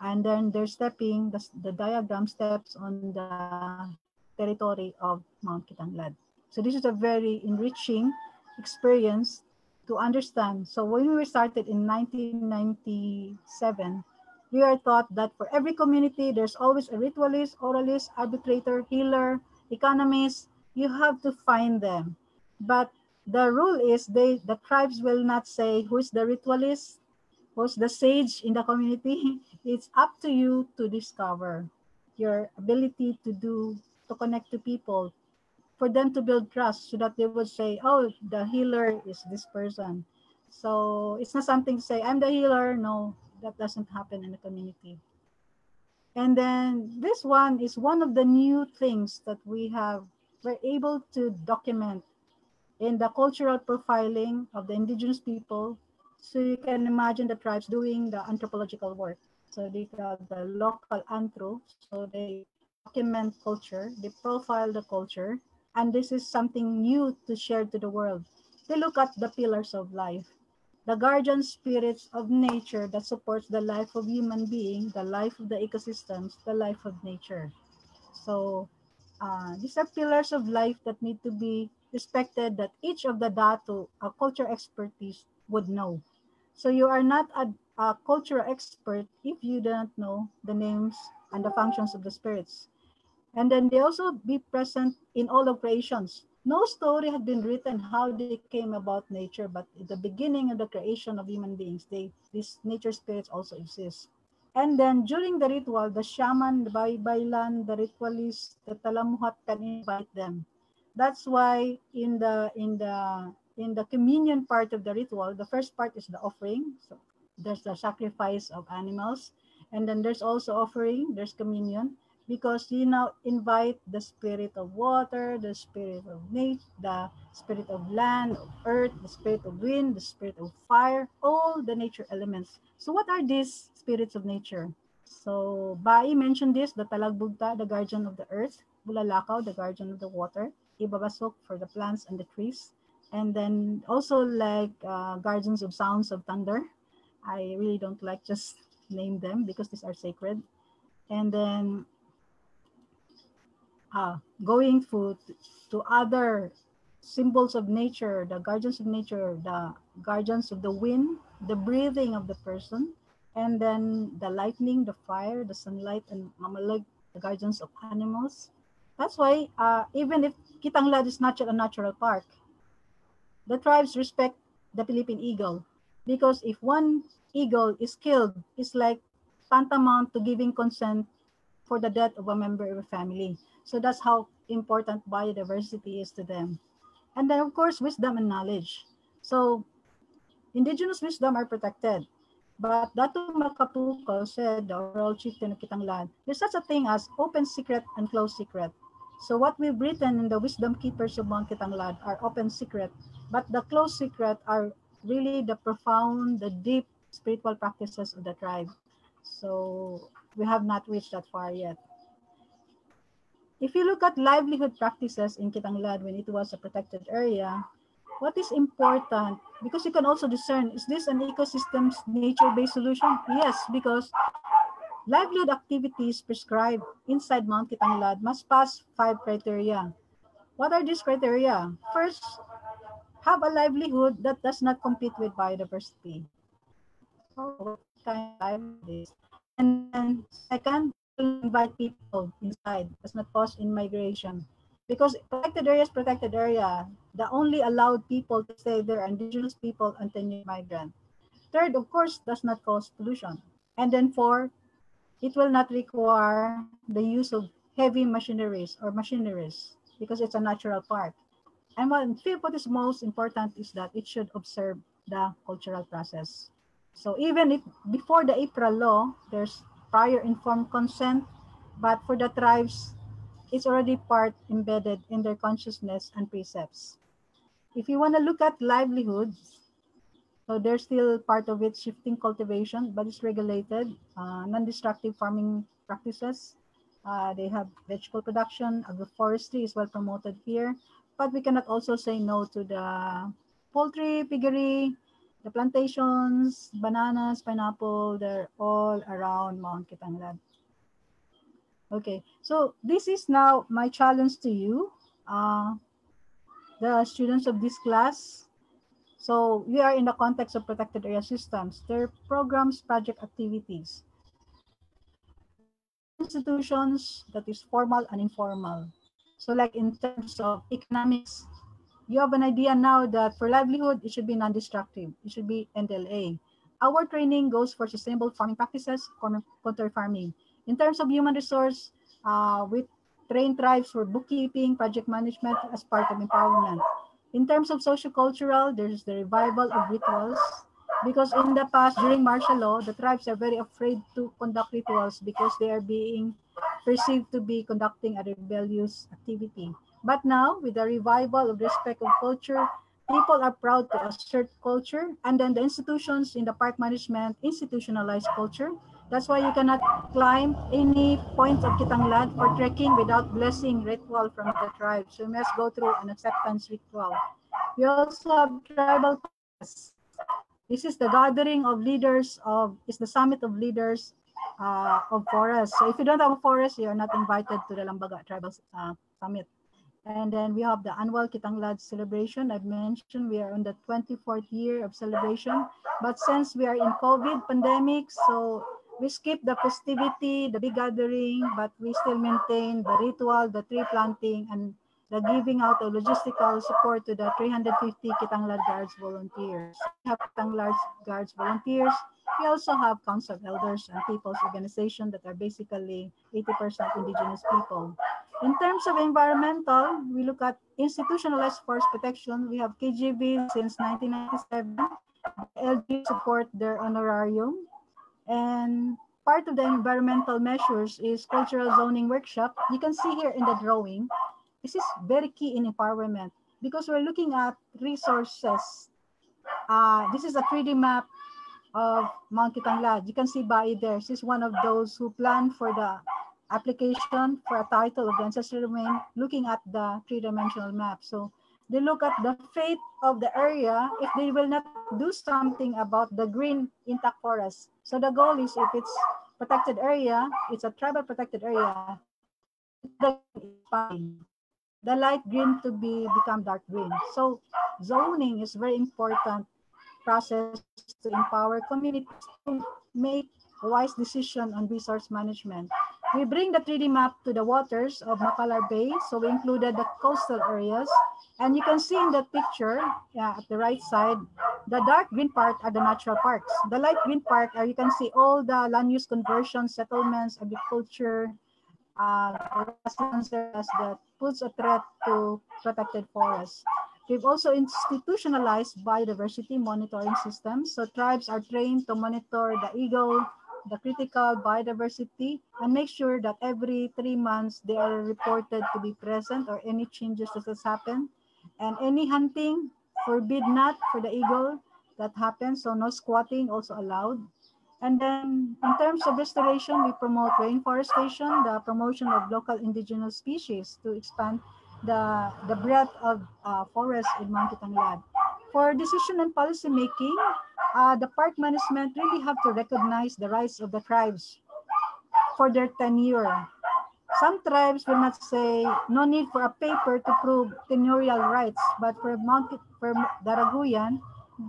And then they're stepping, the, the diagram steps on the territory of Mount Kitanglad. So this is a very enriching experience to understand. So when we started in 1997, we are taught that for every community, there's always a ritualist, oralist, arbitrator, healer, economist. You have to find them. But the rule is they the tribes will not say who's the ritualist, who's the sage in the community. It's up to you to discover your ability to do to connect to people for them to build trust so that they would say, oh, the healer is this person. So it's not something to say, I'm the healer. No, that doesn't happen in the community. And then this one is one of the new things that we have, we're able to document in the cultural profiling of the indigenous people. So you can imagine the tribes doing the anthropological work. So they call the local anthro. So they document culture, they profile the culture, and this is something new to share to the world. They look at the pillars of life, the guardian spirits of nature that supports the life of human being, the life of the ecosystems, the life of nature. So uh, these are pillars of life that need to be respected that each of the datu, a culture expertise, would know. So you are not a, a cultural expert if you don't know the names and the functions of the spirits. And then they also be present in all of creations. No story had been written how they came about nature, but at the beginning of the creation of human beings, they these nature spirits also exist. And then during the ritual, the shaman, the babaylan, the ritualist, the talamuhat can invite them that's why in the in the in the communion part of the ritual, the first part is the offering. So there's the sacrifice of animals, and then there's also offering. There's communion because you now invite the spirit of water, the spirit of nature, the spirit of land, of earth, the spirit of wind, the spirit of fire, all the nature elements. So what are these spirits of nature? So Bai mentioned this, the Talagbugta, the guardian of the earth, Bulalakaw, the guardian of the water, ibabasok for the plants and the trees. And then also like uh, Gardens of Sounds of Thunder. I really don't like just name them because these are sacred. And then uh, going to, to other symbols of nature, the guardians of nature, the guardians of the wind, the breathing of the person, and then the lightning, the fire, the sunlight, and mamalag, the guardians of animals. That's why uh, even if Kitanglad is not a natural park, the tribes respect the Philippine eagle because if one eagle is killed, it's like tantamount to giving consent for the death of a member of a family. So that's how important biodiversity is to them. And then, of course, wisdom and knowledge. So indigenous wisdom are protected. But Dato Macapuco said, the overall chieftain of Kitanglad, there's such a thing as open secret and closed secret. So what we've written in the wisdom keepers of Mount Kitanglad are open secret, but the closed secret are really the profound, the deep spiritual practices of the tribe. So we have not reached that far yet. If you look at livelihood practices in Kitanglad when it was a protected area, what is important, because you can also discern, is this an ecosystem's nature-based solution? Yes, because livelihood activities prescribed inside Mount Kitanglad must pass five criteria. What are these criteria? First, have a livelihood that does not compete with biodiversity. So kind of livelihood And then second, invite people inside, does not cause in migration. Because protected areas, protected area, the only allowed people to stay there are indigenous people and then migrant. Third, of course, does not cause pollution. And then four, it will not require the use of heavy machineries or machineries because it's a natural park. And what is most important is that it should observe the cultural process. So even if before the IPRA law, there's prior informed consent, but for the tribes, it's already part embedded in their consciousness and precepts. If you want to look at livelihoods, so there's still part of it shifting cultivation, but it's regulated, uh, non-destructive farming practices. Uh, they have vegetable production, agroforestry is well promoted here, but we cannot also say no to the poultry, piggery, the plantations, bananas, pineapple, they're all around Mount Kitanglad. Okay, so this is now my challenge to you, uh, the students of this class. So we are in the context of protected area systems. Their programs, project activities. Institutions that is formal and informal. So like in terms of economics, you have an idea now that for livelihood, it should be non-destructive. It should be NDLA. Our training goes for sustainable farming practices, contour farming. In terms of human resource, uh, we train tribes for bookkeeping, project management as part of empowerment. In terms of sociocultural, there's the revival of rituals. Because in the past, during martial law, the tribes are very afraid to conduct rituals because they are being perceived to be conducting a rebellious activity. But now, with the revival of respect of culture, people are proud to assert culture. And then the institutions in the park management institutionalize culture. That's why you cannot climb any point of Kitanglad for trekking without blessing ritual from the tribe. So you must go through an acceptance ritual. We also have tribal This is the gathering of leaders of, is the summit of leaders uh, of forest. So if you don't have a forest, you are not invited to the Lambaga Tribal uh, Summit. And then we have the annual Kitanglad celebration. I've mentioned we are on the 24th year of celebration. But since we are in COVID pandemic, so we skip the festivity, the big gathering, but we still maintain the ritual, the tree planting, and the giving out of logistical support to the 350 Kitanglad Guards volunteers. We have Kitanglad Guards volunteers. We also have council of elders and people's organization that are basically 80% indigenous people. In terms of environmental, we look at institutionalized forest protection. We have KGV since 1997. LG support their honorarium. And part of the environmental measures is cultural zoning workshop. You can see here in the drawing, this is very key in empowerment because we're looking at resources. Uh, this is a 3D map of Mount Kitanglad. You can see by there, She's one of those who planned for the application for a title of the ancestral domain looking at the three-dimensional map. So they look at the fate of the area if they will not do something about the green intact forest. So the goal is if it's protected area, it's a tribal protected area, the light green to be become dark green. So zoning is very important process to empower communities to make wise decision on resource management. We bring the 3D map to the waters of Macajalar Bay. So we included the coastal areas. And you can see in the picture yeah, at the right side, the dark green part are the natural parks. The light green part are, you can see all the land use conversion, settlements, agriculture, uh, that puts a threat to protected forests. We've also institutionalized biodiversity monitoring systems. So tribes are trained to monitor the eagle, the critical biodiversity, and make sure that every three months they are reported to be present or any changes that has happened. And any hunting, forbid not for the eagle that happens. So no squatting also allowed. And then in terms of restoration, we promote rainforestation, the promotion of local indigenous species to expand the, the breadth of uh, forest in Mount Kitanglad. For decision and policy making, uh, the park management really have to recognize the rights of the tribes for their tenure. Some tribes will not say no need for a paper to prove tenurial rights, but for Mount for Daraghuyan,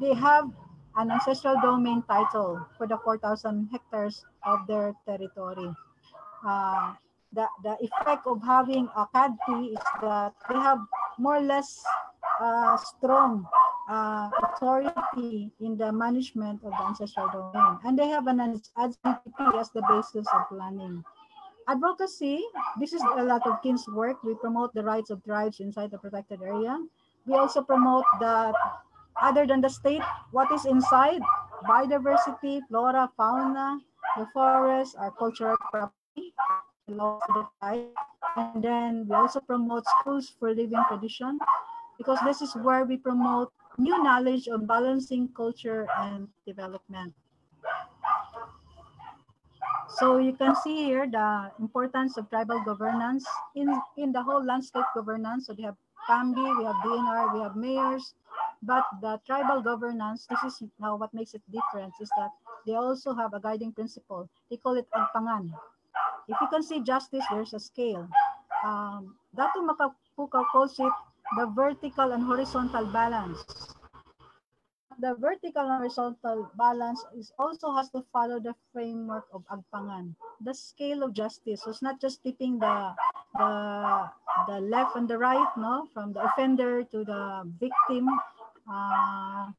they have an ancestral domain title for the 4,000 hectares of their territory. Uh, the, the effect of having a CADT is that they have more or less uh, strong uh, authority in the management of the ancestral domain. And they have an ADCP as the basis of planning. Advocacy, this is a lot of KIN's work. We promote the rights of tribes inside the protected area. We also promote that other than the state, what is inside, biodiversity, flora, fauna, the forest, our cultural property, and then we also promote schools for living tradition because this is where we promote new knowledge on balancing culture and development. So you can see here the importance of tribal governance in, in the whole landscape governance. So we have PAMBI, we have DNR, we have mayors, but the tribal governance, this is now what makes it different, is that they also have a guiding principle. They call it agpangan. If you can see justice, there's a scale. Um, Dato Macapuca calls it the vertical and horizontal balance. The vertical and horizontal balance is also has to follow the framework of Agpangan, the scale of justice. So it's not just tipping the the the left and the right, no, from the offender to the victim. Uh,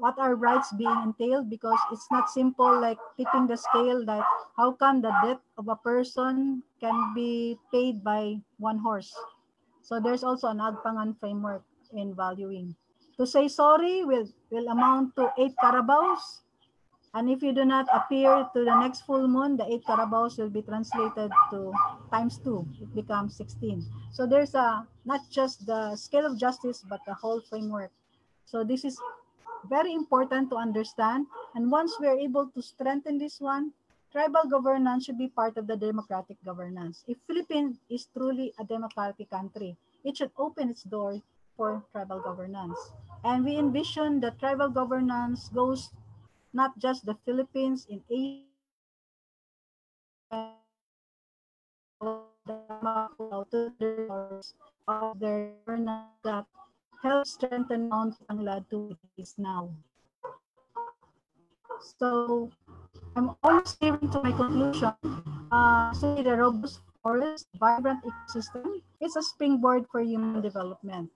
what are rights being entailed because it's not simple like tipping the scale that how come the death of a person can be paid by one horse so there's also an Agpangan framework in valuing. To say sorry will, will amount to eight carabaos. And if you do not appear to the next full moon, the eight carabaos will be translated to times two. It becomes 16. So there's a not just the scale of justice, but the whole framework. So this is very important to understand. And once we are able to strengthen this one, tribal governance should be part of the democratic governance. If Philippines is truly a democratic country, it should open its door for tribal governance. And we envision that tribal governance goes not just the Philippines in Asia, of their that help strengthen Mount Tanglad to is now. So I'm almost nearing to my conclusion. Uh, so the robust forest, vibrant ecosystem is a springboard for human development.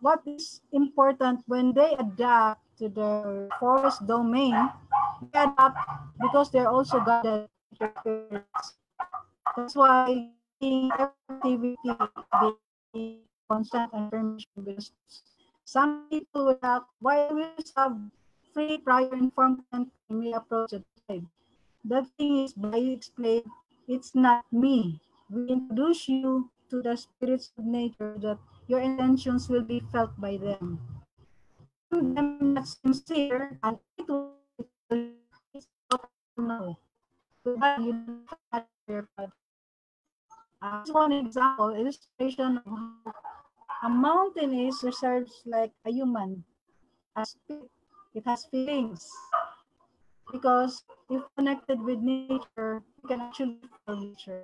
What is important when they adapt to the forest domain, they adapt because they're also guided. That's why activity be constant and permission Some people will ask, why we have free prior informed consent when we approach a tribe. The thing is, by explain, it's not me. We introduce you to the spirits of nature that your intentions will be felt by them. Them not sincere and it will know. Uh, one example, illustration of A mountain is reserves like a human. It has feelings. Because if connected with nature, we can actually feel nature.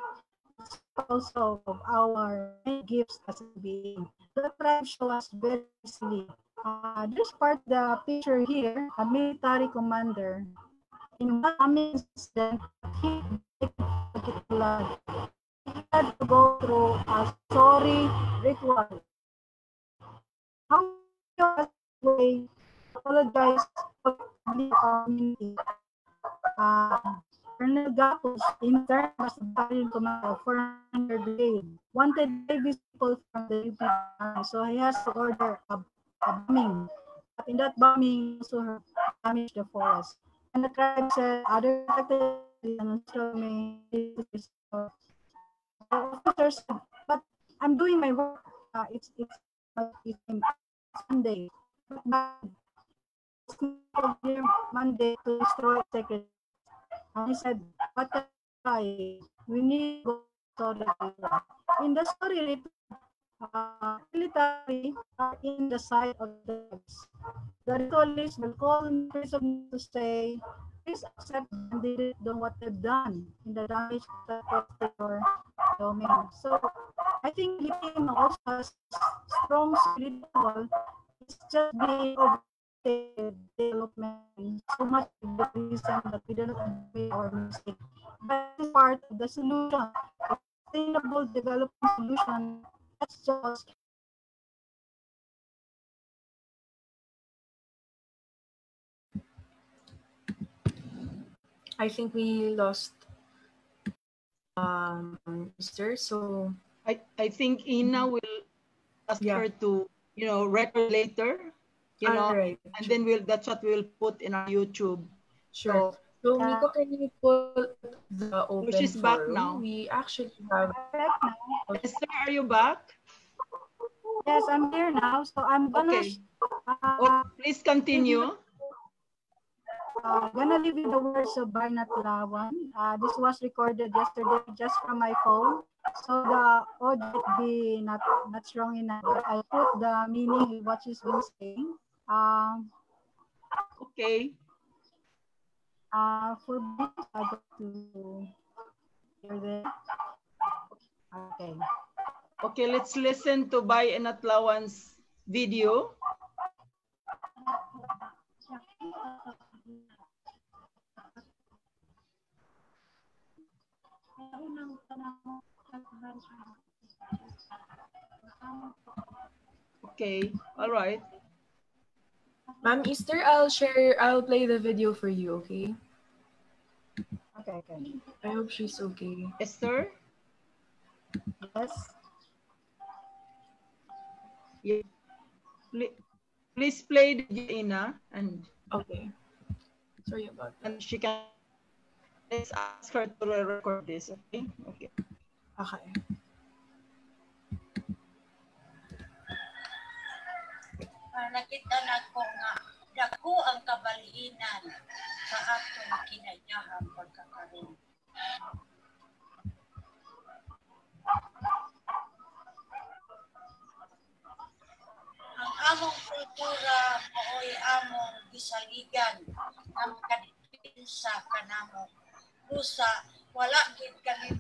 It's also our gifts as a being. The tribe show us very easily. Uh, this part the picture here, a military commander. In one incident, he. He had to go through a sorry ritual how we apologize for the community. Uh, Colonel Gapos, in turn, was battalion commander of 400 Brigade, wanted babies people from the UP so he has to order a, a bombing. But in that bombing, also damaged the forest. And the tribe said, other officers, but I'm doing my work. Uh, it's it's Sunday. Monday to destroy secret. And he said, what I we need to go In the story, uh, military are in the side of the The ritualists will call prison to say, please accept and they done what they've done in the damage that your domain. So I think Filipino also has strong spiritual. It's just being development so much the reason that we don't agree our mistake. But part of the solution. Sustainable development solution. That's just I think we lost um, Mr. So I, I think Ina will ask Yeah. her to, you know, record later, you know, Alright, and then we'll that's what we'll put in our YouTube. sure. So So, Uh, Miko, can you put the open she's back forum? now. We actually have correct now. Esther, are you back? Yes, I'm here now. So I'm gonna Okay. uh, Oh, please continue. Uh, gonna leave you the words of Bai Inatlawan. Uh, this was recorded yesterday just from my phone. So the audio be not, not strong enough. But I put the meaning of what she's been saying. Um, Okay. uh, for this, I got to hear there. Okay. Okay, let's listen to Bai video. Okay, all right. Ma'am Easter, I'll share, I'll play the video for you, okay? Okay, okay. I hope she's okay. Esther? Yes. Yeah. Pl- Please play the video, Ina, and, Okay. Sorry about that. and she can, let's ask her to record this, okay? Okay. Okay. Ah, nakita na ko nga dako ang kabaliinan sa atong kinayahang pagkakaroon. Ang among kultura mooy among gisaligan nga makadipinsa kanamo busa wala gid kami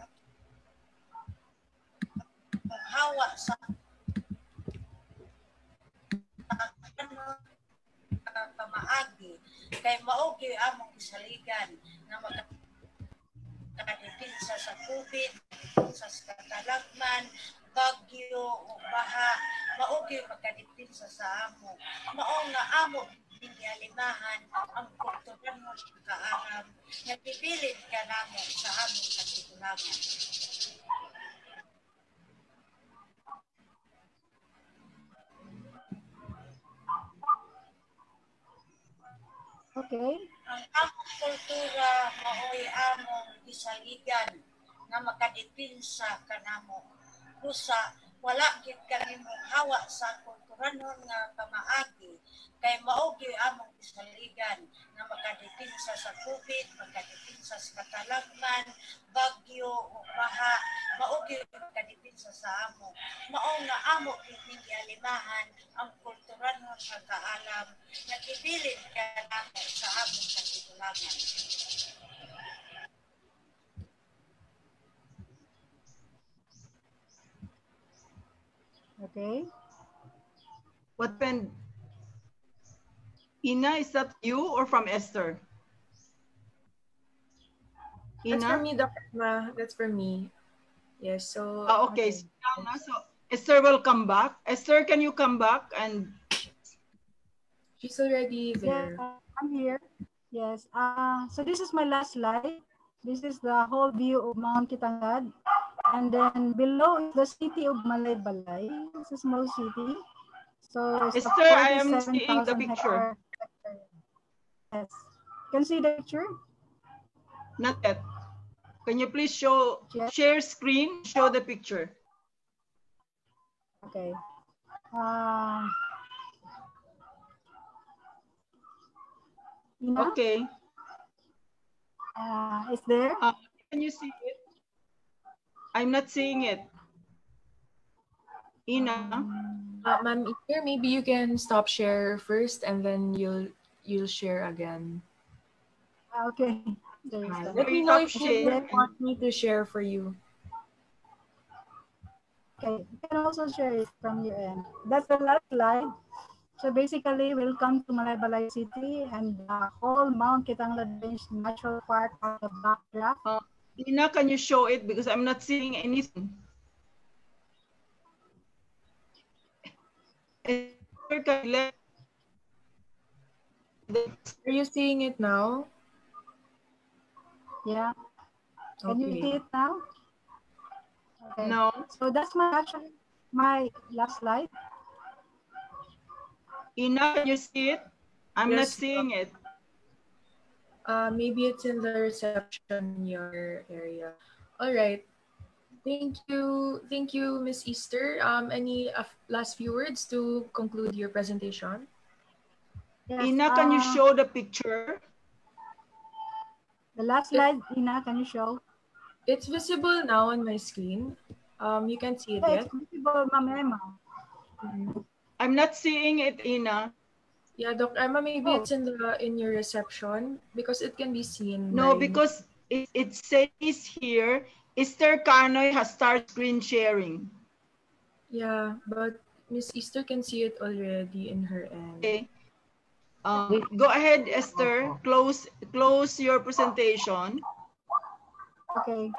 hawa sa pamaagi kay mao gyud among gisaligan nga makadipinsa sa COVID, sa katalagman, bagyo o baha, mao gyud makadipinsa sa amo. Mao nga amo hindi alimahan ang kulturan mo sa kaarab nga pipilit ka namo sa among katigulangan. Okay. ang among kultura maoy among gisaligan nga makadipinsa kanamo busa wala gid kami hawa sa kulturanon nga pamaagi. Kay maugi among isaligan na makadipinsa sa COVID, makadipinsa sa katalagman, bagyo o baha, maugi makadipinsa sa amo. Mao nga amo kining alimahan ang kultural nga kaalam. Nga gibilin ka namo sa among katigulangan. Okay. What pen? Ina, is that you or from Esther? That's for me, Dr. Emma. That's for me. Yes, so... Ah, okay. So, now, so Esther will come back. Esther, can you come back and She's already there. Yeah, there. I'm here. Yes. Uh, so this is my last slide. This is the whole view of Mount Kitanglad. And then below is the city of Malaybalay. It's a small city. So it's Esther, I am seeing the 47,000 picture. hectare- Yes. Can you see the picture? not yet? Can you please show Yes. share screen, show the picture? Okay. Uh, Ina, Okay. uh, is there? Uh, can you see it? I'm not seeing it. Ina, Uh, Ma'am, here maybe you can stop share first and then you'll you'll share again. Ah, Okay. There is Uh, let me know if Stop you want me to share for you. Okay, you can also share it from your end. That's the last slide. So basically, we'll come to Malaybalay City and the whole Mount Kitanglad Range Natural Park are the backdrop. Ina, can you show it because I'm not seeing anything. Esther, can you let the- Are you seeing it now? Yeah. Can you see it now? Okay. No. So that's my actually my last slide. Ina, can you see it? I'm not seeing it. Uh, maybe it's in the reception in your area. All right. Thank you. Thank you, Miss Easter. Um, any uh, last few words to conclude your presentation? Yes, Ina, can you uh, show the picture? the last slide? Ina, can you show? It's visible now on my screen. Um, you can see it Yeah, yet. it's visible, Ma'am Emma. I'm not seeing it, Ina. Yeah, Doc Emma, maybe Oh. it's in the in your reception because it can be seen. No, by- because it, it says here, Esther Canoy has started screen sharing. yeah, but Miss Esther can see it already in her end. Okay. Um, go ahead, Esther. Close close your presentation. Okay,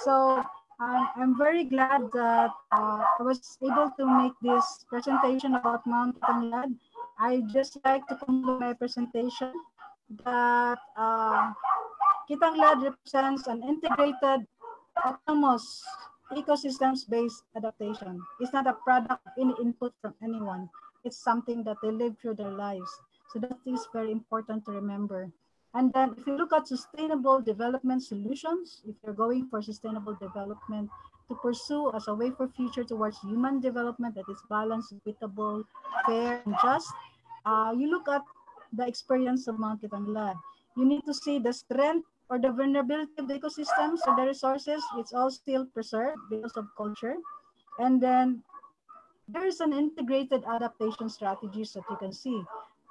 so I'm, I'm very glad that uh, I was able to make this presentation about Mount Kitanglad. I just like to conclude my presentation that uh, Kitanglad represents an integrated, autonomous, ecosystems-based adaptation. It's not a product of any input from anyone. It's something that they live through their lives. So that is very important to remember. And then if you look at sustainable development solutions, if you're going for sustainable development to pursue as a way for future towards human development that is balanced, equitable, fair, and just, uh, you look at the experience of Mount Kitanglad. You need to see the strength or the vulnerability of the ecosystems or the resources. It's all still preserved because of culture. And then there is an integrated adaptation strategies that you can see.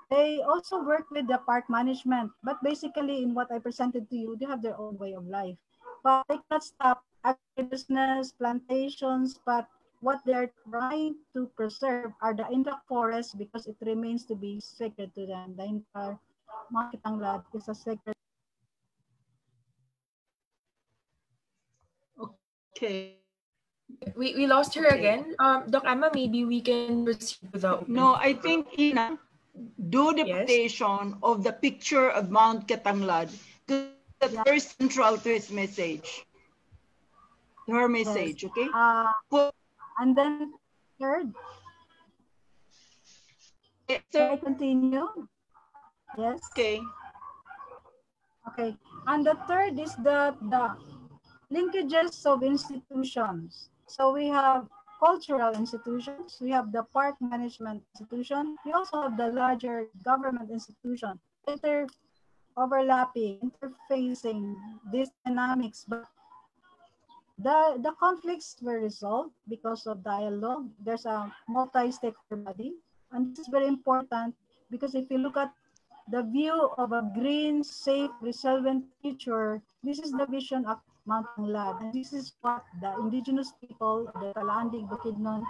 They also work with the park management, but basically in what I presented to you, they have their own way of life. But they cannot stop agribusiness, plantations, but what they're trying to preserve are the intact forests because it remains to be sacred to them. The entire Mount Kitanglad is a sacred Okay. We, we lost her Okay. again. Um, Doc Emma, maybe we can proceed without. No, I think Ina, do the Yes. presentation of the picture of Mount Kitanglad Because that's Yeah. very central to his message. Her message, okay? uh, Put- and then third, can I continue? Yes. okay. Okay, and the third is the, the linkages of institutions. So we have cultural institutions, we have the park management institution, we also have the larger government institution, inter overlapping, interfacing these dynamics, but the, the conflicts were resolved because of dialogue. There's a multi-stakeholder body, and this is very important because if you look at the view of a green, safe, resilient future, this is the vision of Mount Lad. And this is what the indigenous people, the Talaandig, Bukidnon,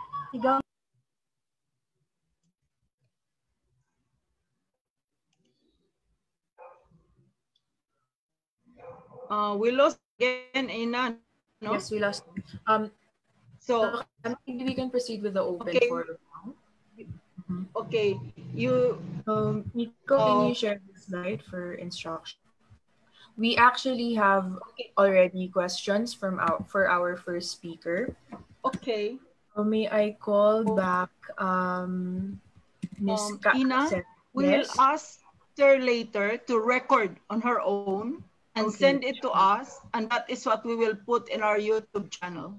Uh, we lost again, Ina. No? Yes, we lost. Um, So, maybe we can proceed with the open Okay. forum. okay, you, So, Nico, can Oh. you share the slide for instruction? We actually have already questions from our for our first speaker. okay, So may I call back um, Miss Um, Ina, we will ask her later to record on her own and Okay. send it to us. And that is what we will put in our YouTube channel.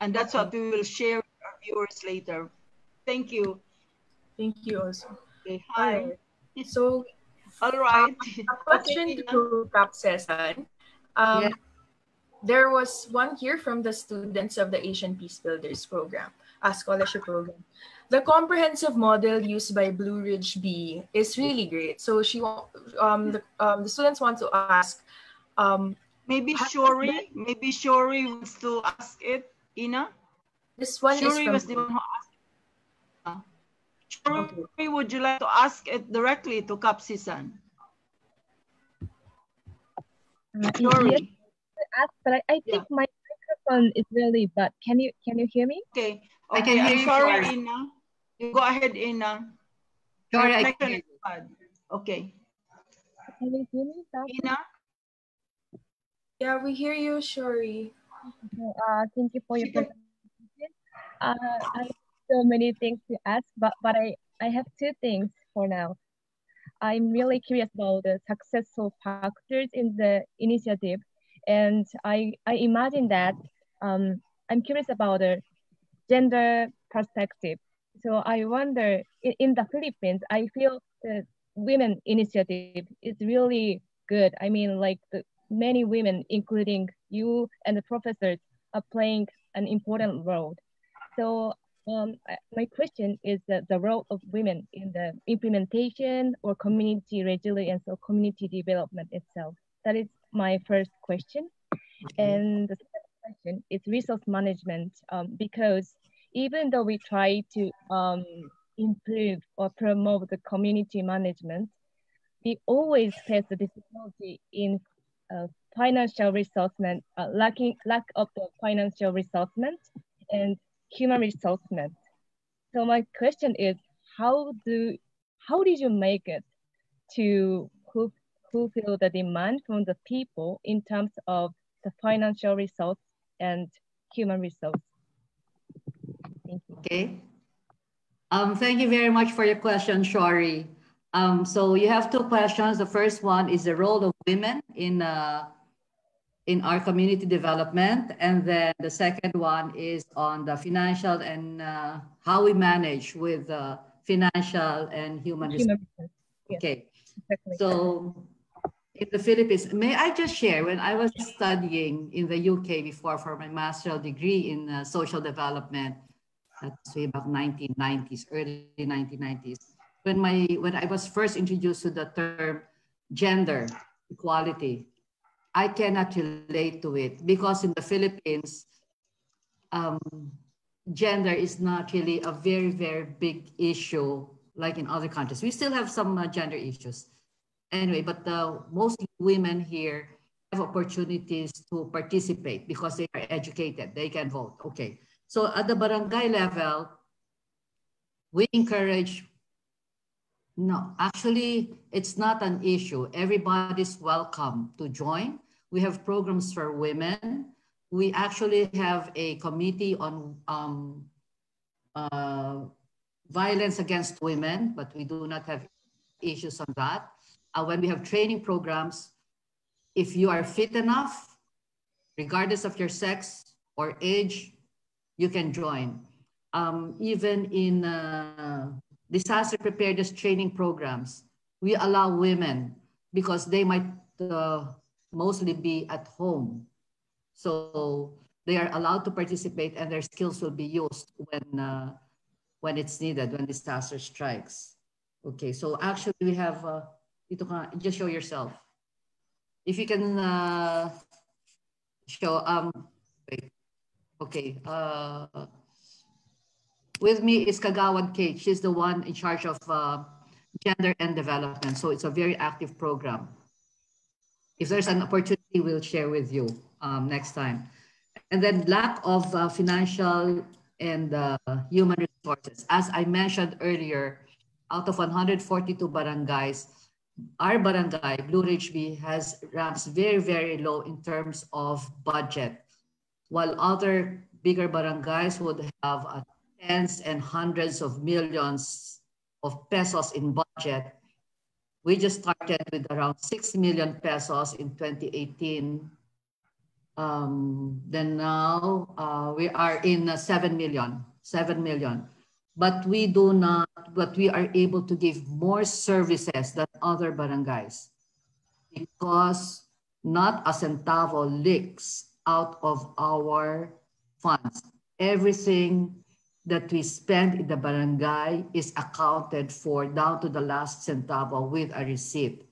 And that's what we will share with our viewers later. Thank you. Thank you also. Okay, hi. So, All right. a question Okay, to Kap. Um, Yeah. There was one here from the students of the Asian Peace Builders program, a scholarship program. The comprehensive model used by Blue Ridge B is really great. So she, um, the, um, the students want to ask, um, Maybe How- Shori, maybe Shori wants to ask it. Ina? this one Shori was the one who asked. Uh, Shori, Okay. would you like to ask it directly to Kap Sessan? Y- Shori. Yes, I but I, I think my microphone is really bad. Can you can you hear me? Okay. I Okay, can hear I'm you, sorry, Shori. Ina. You go ahead, Ina. Sorry, I can connection hear is bad. Okay. Can you hear me? Ina? Yeah, we hear you, Shori. Uh, thank you for your presentation. Uh, I have so many things to ask, but but I I have two things for now. I'm really curious about the successful factors in the initiative, and I I imagine that um, I'm curious about the gender perspective. So I wonder in, in the Philippines, I feel the women initiative is really good. I mean, like the many women, including you and the professors, are playing an important role. So um, my question is the, the role of women in the implementation or community resilience or community development itself. That is my first question. And the second question is resource management um, because even though we try to um, improve or promote the community management, we always face the difficulty in financial resourcement, uh, lacking lack of the financial resourcement and human resourcement. So my question is, how do how did you make it to fu- fulfill the demand from the people in terms of the financial resource and human resource? Thank you. Okay. Um, thank you very much for your question, Shori. Um, so you have two questions. The first one is the role of women in uh, in our community development, and then the second one is on the financial and uh, how we manage with uh, financial and human. Human resources. Yes. Okay. Exactly. So in the Philippines, may I just share when I was studying in the UK before for my master's degree in uh, social development, that's way back 1990s, early 1990s, when my when I was first introduced to the term gender equality, I cannot relate to it because in the Philippines, um, gender is not really a very very big issue like in other countries. We still have some uh, gender issues. Anyway, but uh, mostly women here have opportunities to participate because they are educated, they can vote. Okay. So at the barangay level, we encourage, no, actually, it's not an issue. Everybody's welcome to join. We have programs for women. We actually have a committee on um, uh, violence against women, but we do not have issues on that. Uh, when we have training programs, if you are fit enough, regardless of your sex or age, you can join. um, even in uh, disaster preparedness training programs, we allow women because they might uh, mostly be at home. So they are allowed to participate and their skills will be used when, uh, when it's needed, when disaster strikes. Okay, so actually we have, uh, just show yourself. If you can uh, show, um, wait, okay. Uh, with me is Kagawad Kate. She's the one in charge of uh, gender and development. So it's a very active program. If there's an opportunity, we'll share with you um, next time. And then lack of uh, financial and uh, human resources. As I mentioned earlier, out of 142 barangays, our barangay, Blue Ridge B, has ranks very, very low in terms of budget, while other bigger barangays would have uh, tens and hundreds of millions of pesos in budget. We just started with around 6 million pesos in 2018. Um, then now uh, we are in uh, 7 million, 7 million. But we do not, but we are able to give more services than other barangays because not a centavo leaks out of our funds. Everything that we spend in the barangay is accounted for down to the last centavo with a receipt.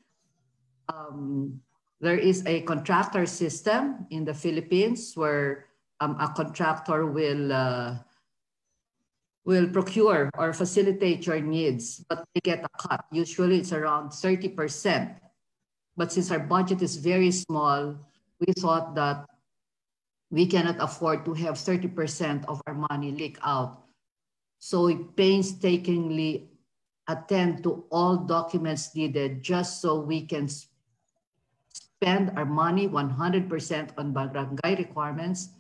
Um, there is a contractor system in the Philippines where um, a contractor will uh, will procure or facilitate your needs, but they get a cut. Usually it's around 30%. But since our budget is very small, we thought that we cannot afford to have 30% of our money leak out. So we painstakingly attend to all documents needed just so we can spend our money 100% on barangay requirements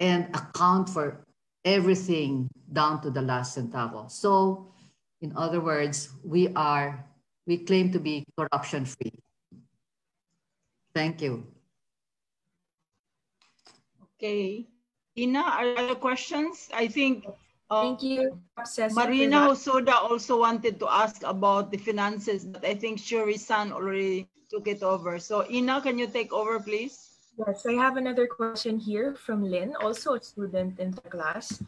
and account for everything down to the last centavo. So in other words, we are, we claim to be corruption free. Thank you. Okay. Ina, are there questions? I think uh, Thank you, Marina for that. Hosoda also wanted to ask about the finances, but I think Shuri-san already took it over. So Ina, can you take over, please? Yes, I have another question here from Lynn, also a student in the class.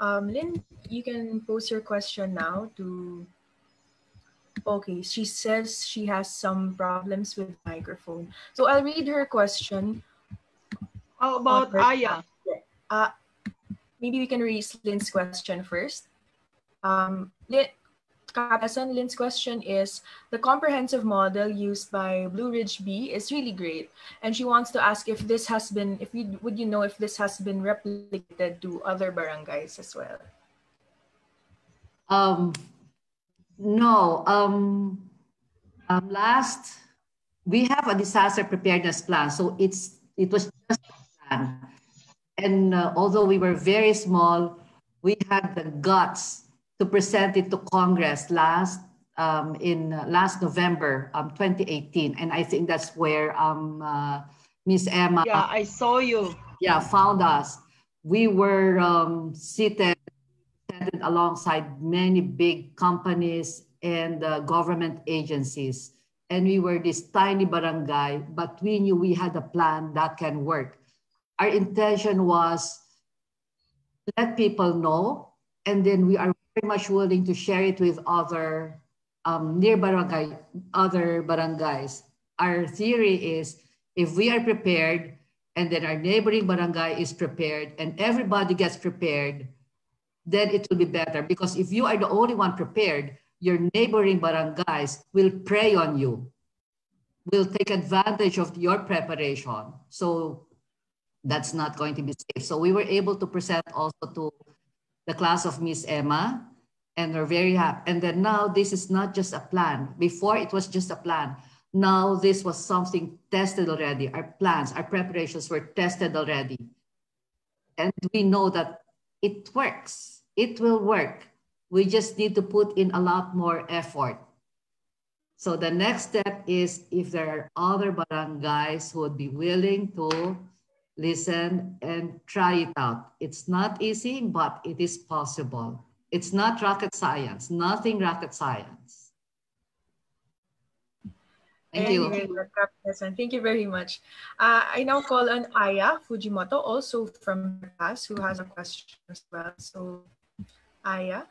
Um, Lynn, you can pose your question now to. Okay, she says she has some problems with microphone. So I'll read her question. How about her- Aya? Uh, maybe we can read Lynn's question first. Um, Lynn, Katasan, Lynn's question is, the comprehensive model used by Blue Ridge B is really great. And she wants to ask if this has been, if you, would you know if this has been replicated to other barangays as well? Um, no, um, um, last, we have a disaster preparedness plan. So it's, it was just a plan. And uh, although we were very small, we had the guts to present it to Congress last um, in uh, last November um, 2018. And I think that's where um, uh, Miss Emma Yeah, I saw you. yeah, found us. We were um, seated, seated alongside many big companies and uh, government agencies. And we were this tiny barangay, but we knew we had a plan that can work. Our intention was let people know, and then we are very much willing to share it with other um, near barangay, other barangays. Our theory is if we are prepared, and then our neighboring barangay is prepared and everybody gets prepared, then it will be better. Because if you are the only one prepared, your neighboring barangays will prey on you, will take advantage of your preparation. So that's not going to be safe. So we were able to present also to the class of Miss Emma, and we're very happy. And then now this is not just a plan. Before it was just a plan. Now this was something tested already. Our plans, our preparations were tested already. And we know that it works. It will work. We just need to put in a lot more effort. So the next step is if there are other barangays who would be willing to listen, and try it out. It's not easy, but it is possible. It's not rocket science, nothing rocket science. Thank you. Thank you very much. Uh, I now call on Aya Fujimoto, also from class, who has a question as well. So, Aya.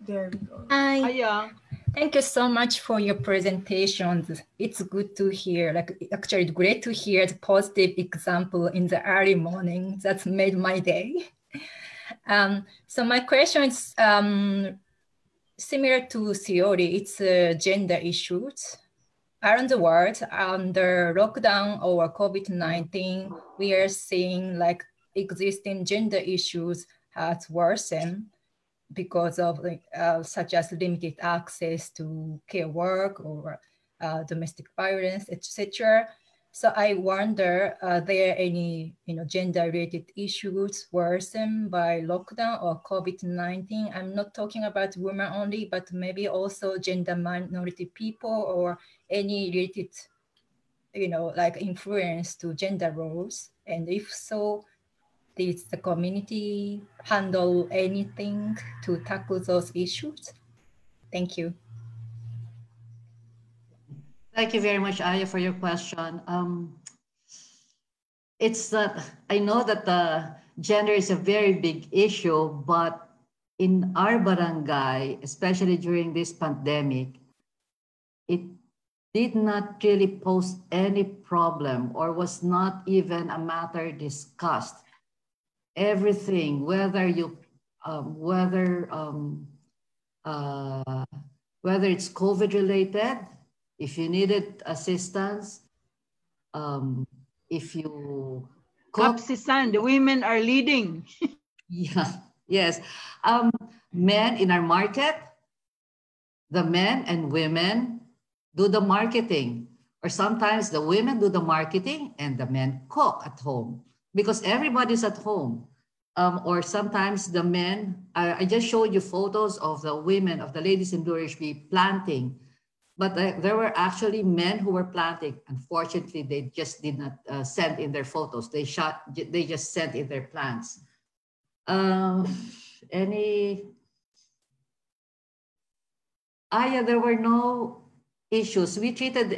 There we go. Hi. Aya. Thank you so much for your presentations. It's good to hear, like actually great to hear the positive example in the early morning. That's made my day. Um, so my question is um, similar to theory, it's gender issues. Around the world, under lockdown or COVID-19, we are seeing like existing gender issues has worsened because of uh, such as limited access to care work or uh, domestic violence, etc. So I wonder, are there any you know gender-related issues worsened by lockdown or COVID-19? I'm not talking about women only, but maybe also gender minority people or any related, you know, like influence to gender roles. And if so, did the community handle anything to tackle those issues? Thank you. Thank you very much, Aya, for your question. Um, it's that I know that the gender is a very big issue, but in our barangay, especially during this pandemic, it did not really pose any problem or was not even a matter discussed. Everything, whether you, um, whether um, uh, whether it's COVID related, if you needed assistance, um, if you Kap Sessan, the women are leading. yeah, yes. Um, men in our market, the men and women do the marketing. Or sometimes the women do the marketing and the men cook at home because everybody's at home. Um, or sometimes the men, I, I just showed you photos of the women, of the ladies in Blue Ridge planting but there were actually men who were planting. Unfortunately, they just did not uh, send in their photos. They shot, they just sent in their plants. Um, any, ah, yeah, there were no issues. We treated,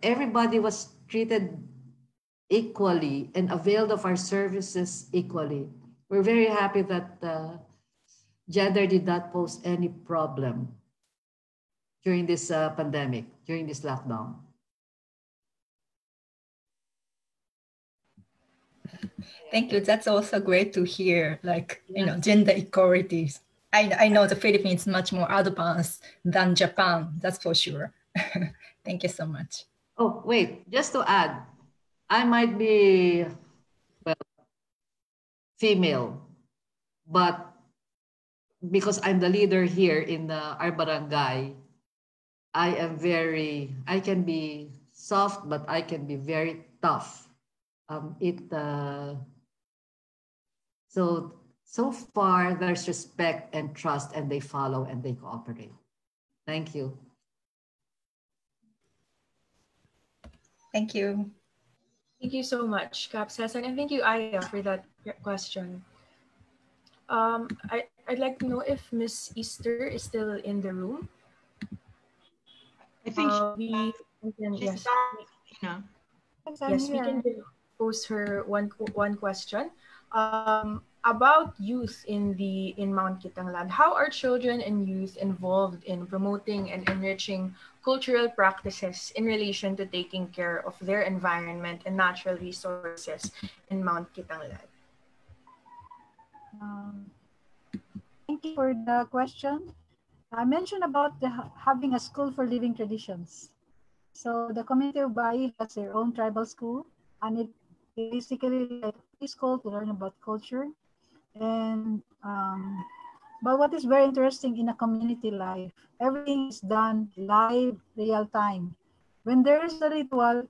everybody was treated equally and availed of our services equally. We're very happy that uh, gender did not pose any problem during this uh, pandemic, during this lockdown? Thank you. That's also great to hear, like, you know, gender equalities. I, I know the Philippines is much more advanced than Japan, that's for sure. Thank you so much. Oh, wait, just to add, I might be, well, female, but because I'm the leader here in the, our barangay, I am very, I can be soft, but I can be very tough. Um, it, uh, so, so far there's respect and trust and they follow and they cooperate. Thank you. Thank you. Thank you so much, Kap Sessan, and thank you, Aya, for that question. Um, I, I'd like to know if Miss Easter is still in the room. I think uh, we, we can, yes, Tina. yes, we can pose her one one question um, about youth in the in Mount Kitanglad. How are children and youth involved in promoting and enriching cultural practices in relation to taking care of their environment and natural resources in Mount Kitanglad? Um, thank you for the question. I mentioned about the, having a school for living traditions. So the community of Bai has their own tribal school, and it basically like a school to learn about culture. And um, but what is very interesting in a community life, everything is done live, real time. When there is a ritual,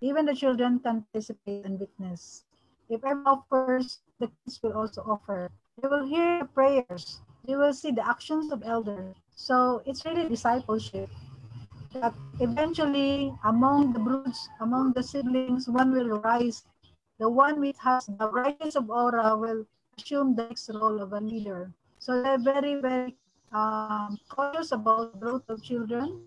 even the children can participate and witness. If everyone offers, the kids will also offer. They will hear the prayers you will see the actions of elders. So it's really discipleship. that eventually among the broods, among the siblings, one will rise. The one which has the brightness of aura will assume the next role of a leader. So they're very, very um, cautious about growth of children.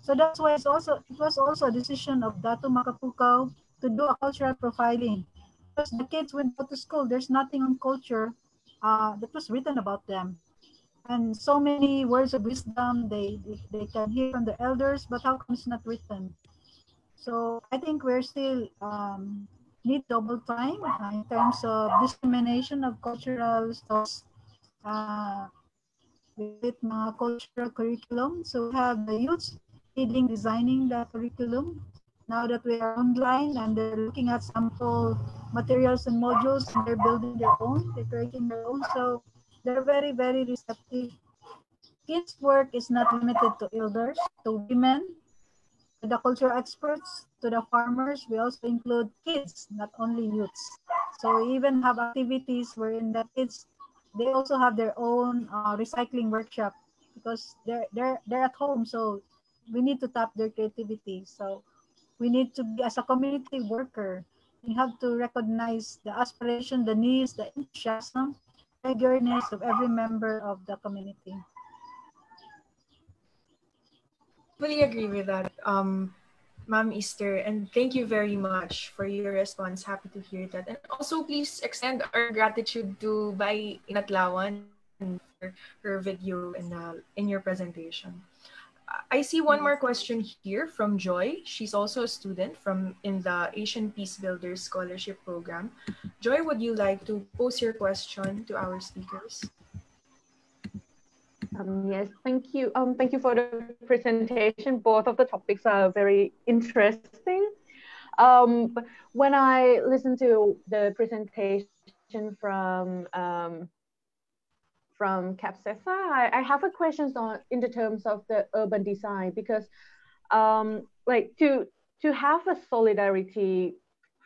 So that's why it's also it was also a decision of Datu Makapukaw to do a cultural profiling. Because the kids went to school, there's nothing on culture uh, that was written about them and so many words of wisdom they, they can hear from the elders, but how come it's not written? So I think we're still um, need double time uh, in terms of dissemination of cultural stuff uh, with mga cultural curriculum. So we have the youths leading designing the curriculum. Now that we are online and they're looking at sample materials and modules and they're building their own, they're creating their own. So they're very, very receptive. Kids' work is not limited to elders, to women, to the cultural experts, to the farmers. We also include kids, not only youths. So we even have activities wherein the kids, they also have their own uh, recycling workshop because they're, they're, they're at home. So we need to tap their creativity. So we need to be, as a community worker, we have to recognize the aspiration, the needs, the enthusiasm, the eagerness of every member of the community. Fully agree with that, um, Ma'am Easter, and thank you very much for your response. Happy to hear that. And also, please extend our gratitude to Bai Inatlawan for her video in, uh, in your presentation. I see one more question here from Joy. She's also a student from in the Asian Peace Builders Scholarship Program. Joy, would you like to pose your question to our speakers? Um, yes, thank you. Um, thank you for the presentation. Both of the topics are very interesting. Um, when I listened to the presentation from um, from CAPSESA. I, I have a question on in the terms of the urban design because um, like to to have a solidarity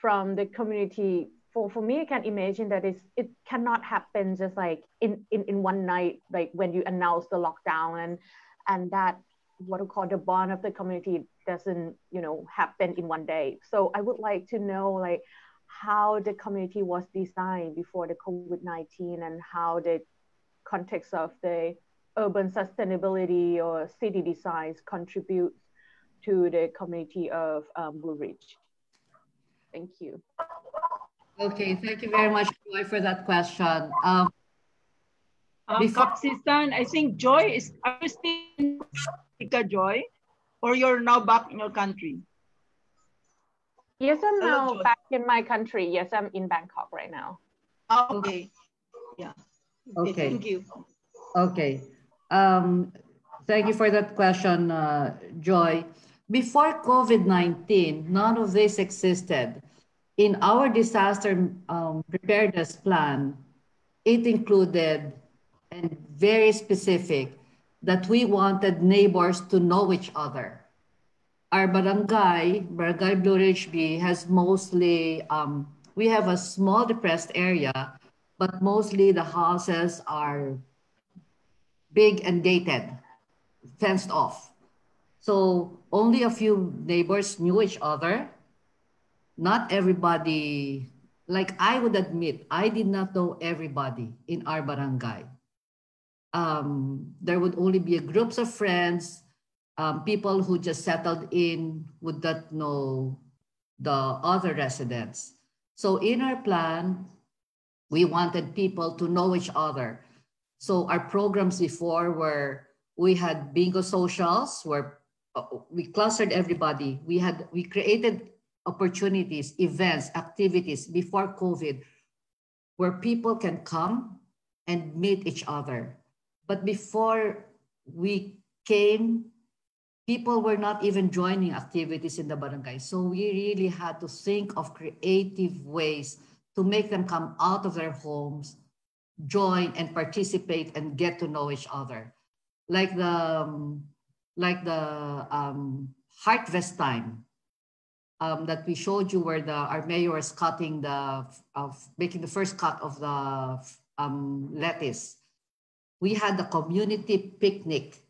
from the community for, for me, I can imagine that it's, it cannot happen just like in, in, in one night, like when you announce the lockdown and, and that what we call the bond of the community doesn't, you know, happen in one day. So I would like to know like how the community was designed before the COVID-19 and how the context of the urban sustainability or city designs contributes to the community of um, Blue Ridge? Thank you. Okay, thank you very much, Joy, for that question. Um, um, before... I think Joy is, are you still in Africa, Joy? Or you're now back in your country? Yes, I'm Hello, now Joy. back in my country. Yes, I'm in Bangkok right now. Okay. Yeah. Okay. Thank you. Okay. Um, thank you for that question, uh, Joy. Before COVID-19, none of this existed. In our disaster um, preparedness plan, it included and very specific that we wanted neighbors to know each other. Our barangay, Barangay Blue Ridge B, has mostly, um, we have a small depressed area but mostly the houses are big and gated, fenced off. So only a few neighbors knew each other. Not everybody, like I would admit, I did not know everybody in our barangay. Um, there would only be groups of friends, um, people who just settled in would not know the other residents. So in our plan, we wanted people to know each other. So our programs before were we had bingo socials where uh, we clustered everybody. We had we created opportunities, events, activities before COVID where people can come and meet each other. But before we came, people were not even joining activities in the barangay. So we really had to think of creative ways to make them come out of their homes, join and participate and get to know each other. Like the, um, like the um, harvest time um, that we showed you where the, our mayor is cutting the, of making the first cut of the um, lettuce. We had the community picnic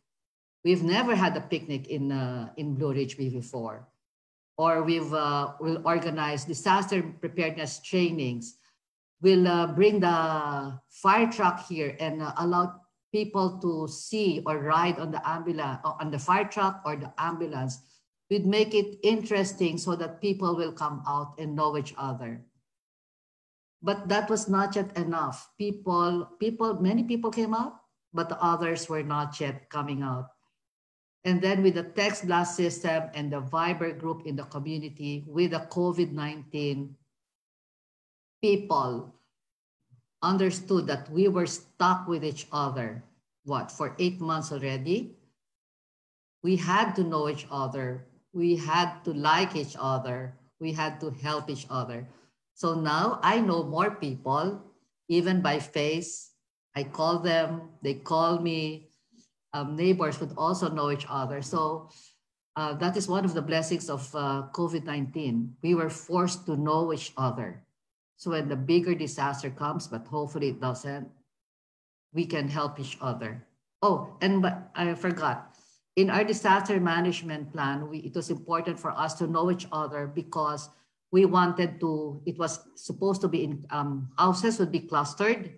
We've never had a picnic in, uh, in Blue Ridge before. Or we've uh, will organize disaster preparedness trainings. We'll uh, bring the fire truck here and uh, allow people to see or ride on the ambulance, on the fire truck or the ambulance. We'd make it interesting so that people will come out and know each other. But that was not yet enough. People, people, many people came out, but the others were not yet coming out. And then with the text blast system and the Viber group in the community with the COVID-19, people understood that we were stuck with each other, what, for eight months already? We had to know each other. We had to like each other. We had to help each other. So now I know more people, even by face. I call them, they call me. Um, neighbors would also know each other. So uh, that is one of the blessings of uh, COVID-19. We were forced to know each other. So when the bigger disaster comes, but hopefully it doesn't, we can help each other. Oh, and I forgot. In our disaster management plan, we, it was important for us to know each other because we wanted to, it was supposed to be in, um, houses would be clustered.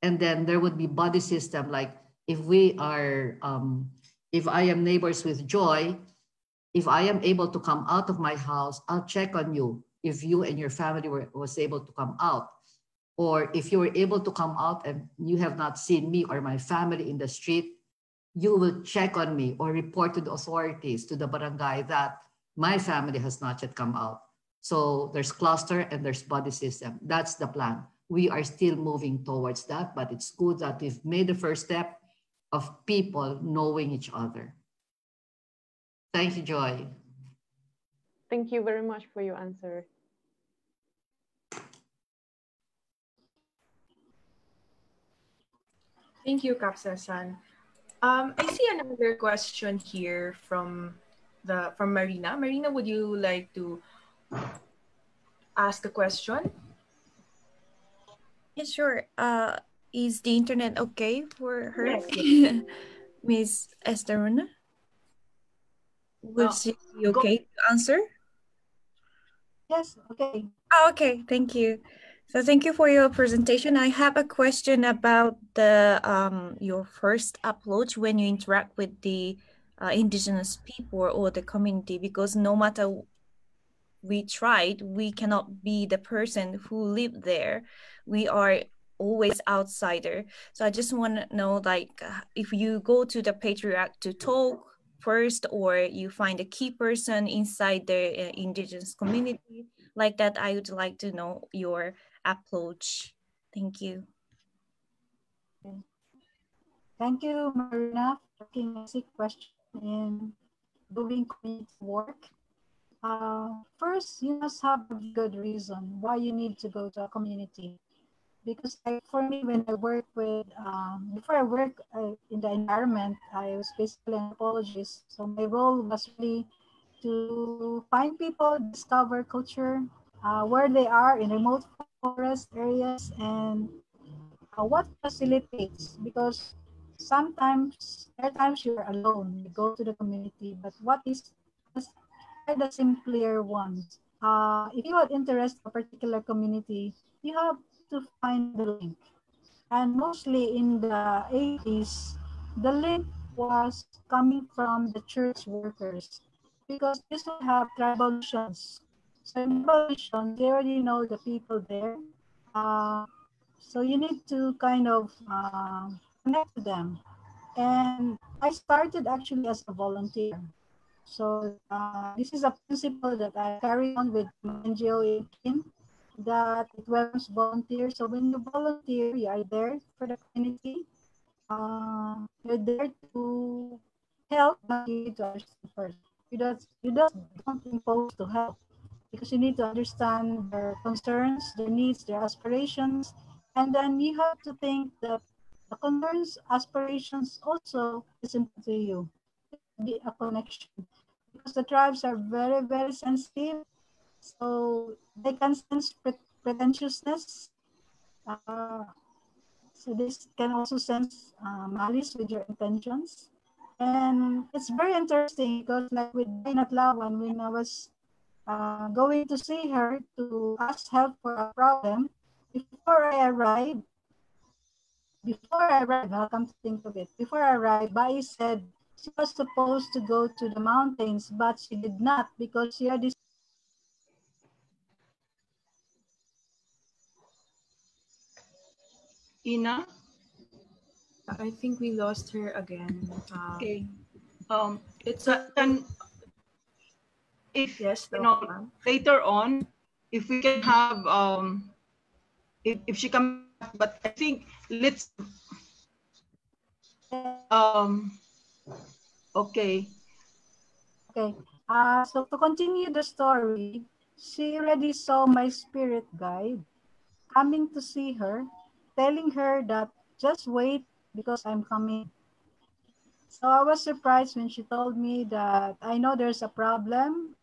And then there would be body system, like if we are, um, if I am neighbors with Joy, if I am able to come out of my house, I'll check on you if you and your family were was able to come out. Or if you were able to come out and you have not seen me or my family in the street, you will check on me or report to the authorities, to the barangay that my family has not yet come out. So there's cluster and there's body system. That's the plan. We are still moving towards that, but it's good that we've made the first step of people knowing each other. Thank you, Joy. Thank you very much for your answer. Thank you, Kap Sessan. Um, I see another question here from the from Marina. Marina, would you like to ask a question? Yeah, sure. Uh, is the internet okay for her? Yes. Miss Easterluna? Will oh, she be okay go. to answer? Yes, okay. Oh, okay, thank you. So thank you for your presentation. I have a question about the um, your first approach when you interact with the uh, indigenous people or the community, because no matter we tried, we cannot be the person who live there. We are always outsider. So I just want to know, like, if you go to the patriarch to talk first, or you find a key person inside the uh, indigenous community, like that, I would like to know your approach. Thank you. Thank you, Marina, for asking a question in doing community work. Uh, first, you must have a good reason why you need to go to a community. Because like for me, when I work with, um, before I work uh, in the environment, I was basically an anthropologist. So my role was really to find people, discover culture, uh, where they are in remote forest areas, and uh, what facilitates. Because sometimes, there are times you're alone, you go to the community, but what is the simpler ones. Uh, if you are interested in a particular community, you have to find the link. And mostly in the 80s, the link was coming from the church workers because this will have tribal missions. So in they already know the people there. Uh, so you need to kind of uh, connect to them. And I started actually as a volunteer. So uh, this is a principle that I carry on with NGO in KIN, that it welcomes volunteers. So when you volunteer, you are there for the community. Uh, you're there to help, you need to understand first. You don't, you don't, don't impose to help because you need to understand their concerns, their needs, their aspirations, and then you have to think that the concerns, aspirations also is important to you. Be a connection because the tribes are very, very sensitive. So they can sense pretentiousness. Uh, so this can also sense uh, malice with your intentions. And it's very interesting because like with Natlawan, when I was uh, going to see her to ask help for a problem, before I arrived, before I arrived, I'll come to think of it, before I arrived, Bai said she was supposed to go to the mountains, but she did not because she had this Ina? I think we lost her again. Uh, Okay. Um, It's a, and if, yes, you no, know, ma'am. later on, if we can have, um, if, if she comes, but I think let's, um, okay. Okay. Uh, so to continue the story, she already saw my spirit guide coming to see her, telling her that just wait because I'm coming. So I was surprised when she told me that I know there's a problem.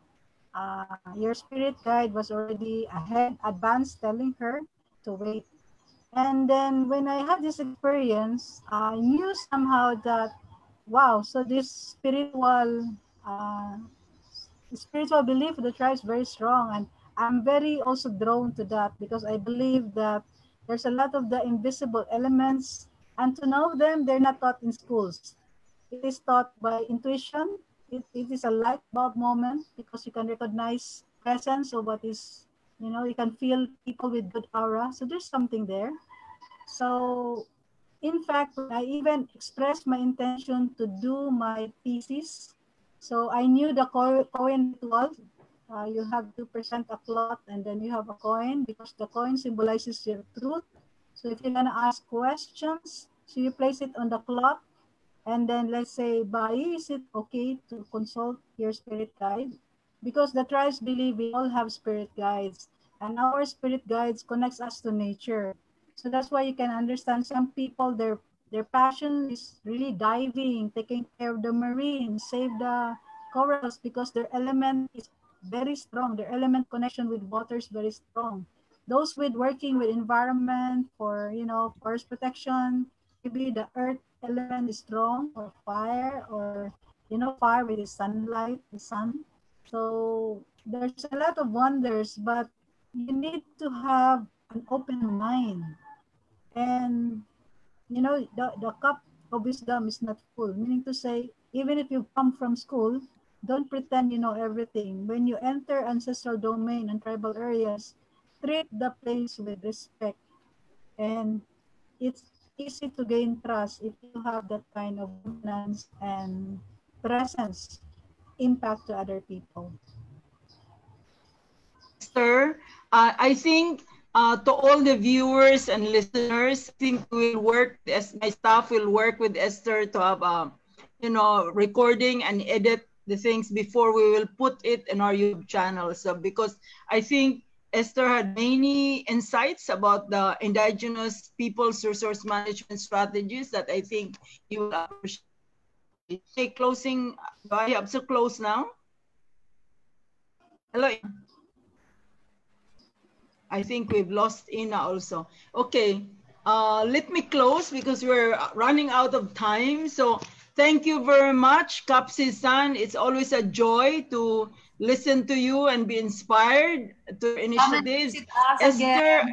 Uh, your spirit guide was already ahead, advanced, telling her to wait. And then when I had this experience, I knew somehow that, wow, so this spiritual uh, spiritual belief the tribe is very strong. And i'm very also drawn to that because i believe that there's a lot of the invisible elements. And to know them they're not taught in schools. It is taught by intuition it, it is a light bulb moment because you can recognize presence of what is you know you can feel people with good aura so there's something there so in fact i even expressed my intention to do my thesis so I knew the co- coin ritual. Uh, you have to present a cloth and then you have a coin because the coin symbolizes your truth. So if you're gonna ask questions, so you place it on the cloth and then let's say, Bai, is it okay to consult your spirit guide? Because the tribes believe we all have spirit guides and our spirit guides connects us to nature. So that's why you can understand some people, their their passion is really diving, taking care of the marine, save the corals because their element is very strong. Their element connection with water is very strong. Those with working with environment for, you know, forest protection, maybe the earth element is strong or fire or, you know, fire with the sunlight, the sun. So there's a lot of wonders, but you need to have an open mind. And you know, the, the cup of wisdom is not full, meaning to say, even if you come from school, don't pretend you know everything. When you enter ancestral domain and tribal areas, treat the place with respect. And it's easy to gain trust if you have that kind of governance and presence, impact to other people. Sir, uh, I think uh, to all the viewers and listeners, I think we'll work, as my staff will work with Esther to have, a, you know, recording and edit the things before we will put it in our YouTube channel. So because I think Esther had many insights about the indigenous people's resource management strategies that I think you will appreciate. Okay, closing, do I have to close now? Hello. I think we've lost Ina also. Okay, uh, let me close because we're running out of time. So thank you very much, Kap Sessan. It's always a joy to listen to you and be inspired to initiatives. Esther,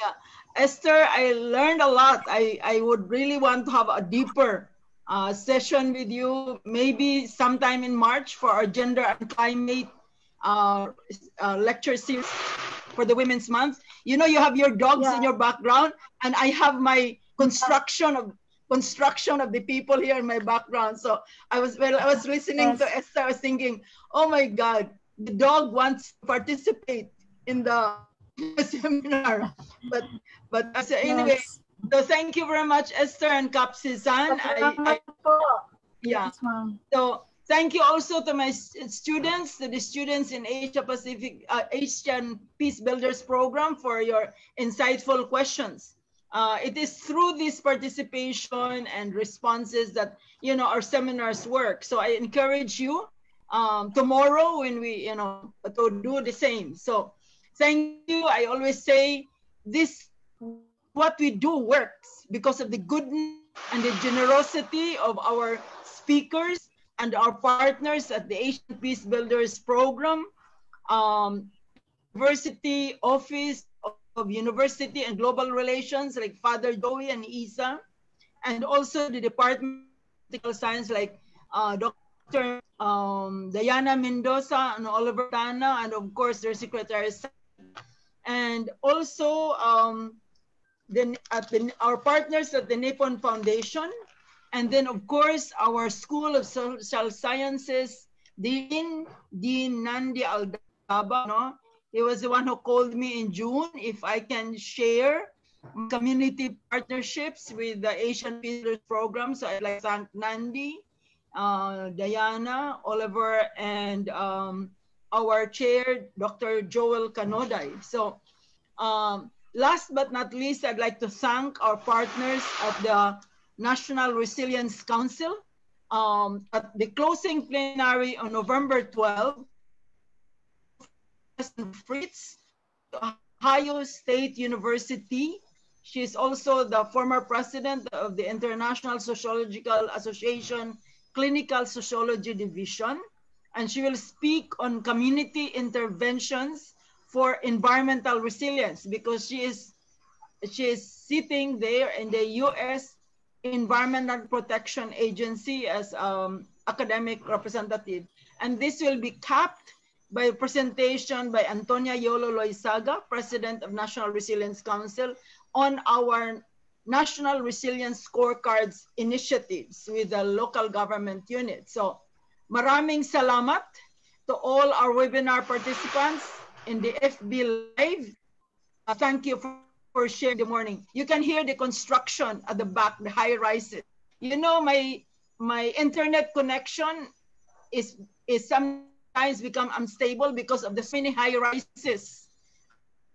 yeah, Esther, I learned a lot. I, I would really want to have a deeper uh, session with you, maybe sometime in March for our gender and climate uh, uh, lecture series for the Women's Month. You know, you have your dogs Yeah. in your background, and I have my construction of construction of the people here in my background. So I was when I was listening to Esther, I was thinking, oh my God, the dog wants to participate in the seminar. But but I said, anyway, Yes. so thank you very much, Esther and Kap Sessan. I, I, yeah. So thank you also to my students, to the students in Asia Pacific, uh, Asian Peace Builders Program for your insightful questions. Uh, it is through this participation and responses that you know our seminars work. So I encourage you um, tomorrow when we you know to do the same. So thank you. I always say this what we do works because of the goodness and the generosity of our speakers and our partners at the Asian Peace Builders Program, um, University Office of University and Global Relations like Father Joey and Isa, and also the Department of Science like uh, Dr. Um, Diana Mendoza and Oliver Tana, and of course their Secretary and also um, then at the, our partners at the Nippon Foundation, and then of course our School of Social Sciences, Dean Dean Nandi Aldaba? He was the one who called me in June if I can share community partnerships with the Asian Peace Program. So I'd like to thank Nandi, uh, Diana, Oliver, and um, our chair, Dr. Joel Kanoday. So um, last but not least, I'd like to thank our partners at the National Resilience Council. Um, at the closing plenary on November 12, Fritz, Ohio State University. She is also the former president of the International Sociological Association Clinical Sociology Division and she will speak on community interventions for environmental resilience because she is she is sitting there in the U.S. Environmental Protection Agency as um, academic representative, and this will be capped by presentation by Antonia Yulo Loyzaga, President of National Resilience Council, on our National Resilience Scorecards initiatives with the local government unit. So Maraming salamat to all our webinar participants in the FB Live. Uh, thank you for, for sharing the morning. You can hear the construction at the back, the high rises. You know, my my internet connection is is sometimes become unstable because of the many high rises.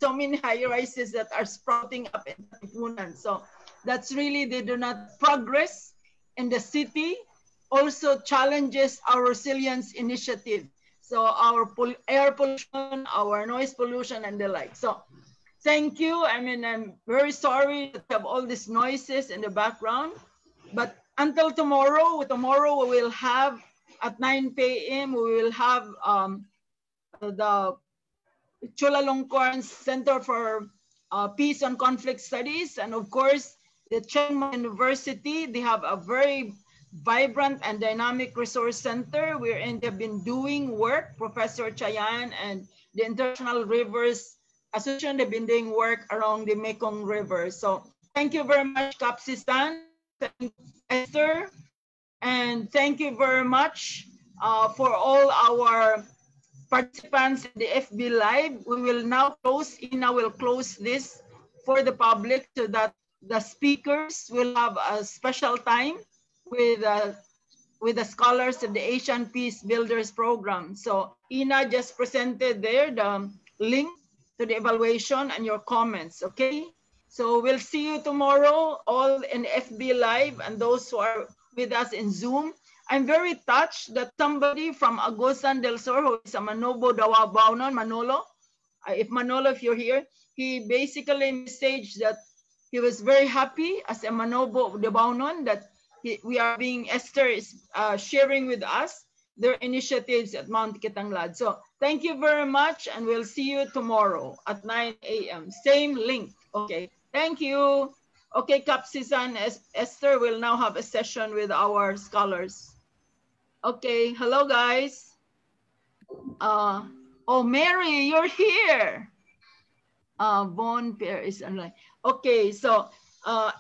So many high rises that are sprouting up in Tipunan. So that's really they do not progress in the city also challenges our resilience initiative. So our pol air pollution, our noise pollution and the like. So thank you. I mean, I'm very sorry to have all these noises in the background, but until tomorrow, tomorrow we will have at 9 p.m. we will have um, the Chulalongkorn Center for uh, Peace and Conflict Studies. And of course, the Chiang Mai University, they have a very vibrant and dynamic resource center wherein they've been doing work, Professor Chayan and the International Rivers Association, they've been doing work around the Mekong River. So thank you very much, Kap Sessan, Esther, and thank you very much uh, for all our participants in the FB Live. We will now close, Ina will close this for the public so that the speakers will have a special time with uh, with the scholars of the Asian Peace Builders Program. So Ina just presented there the link to the evaluation and your comments, okay? So we'll see you tomorrow, all in FB Live and those who are with us in Zoom. I'm very touched that somebody from Agusan del Sur, who is a Manobo Dawabaunon, Manolo, if Manolo, if you're here, he basically messaged that he was very happy as a Manobo Dawabaunon that we are being, Esther is uh, sharing with us their initiatives at Mount Kitanglad. So thank you very much and we'll see you tomorrow at 9 a.m. Same link. Okay, thank you. Okay, Kap Sessan, Esther will now have a session with our scholars. Okay, hello guys. Uh, oh, Mary, you're here. Uh, Von Pierre is online. Okay, so uh,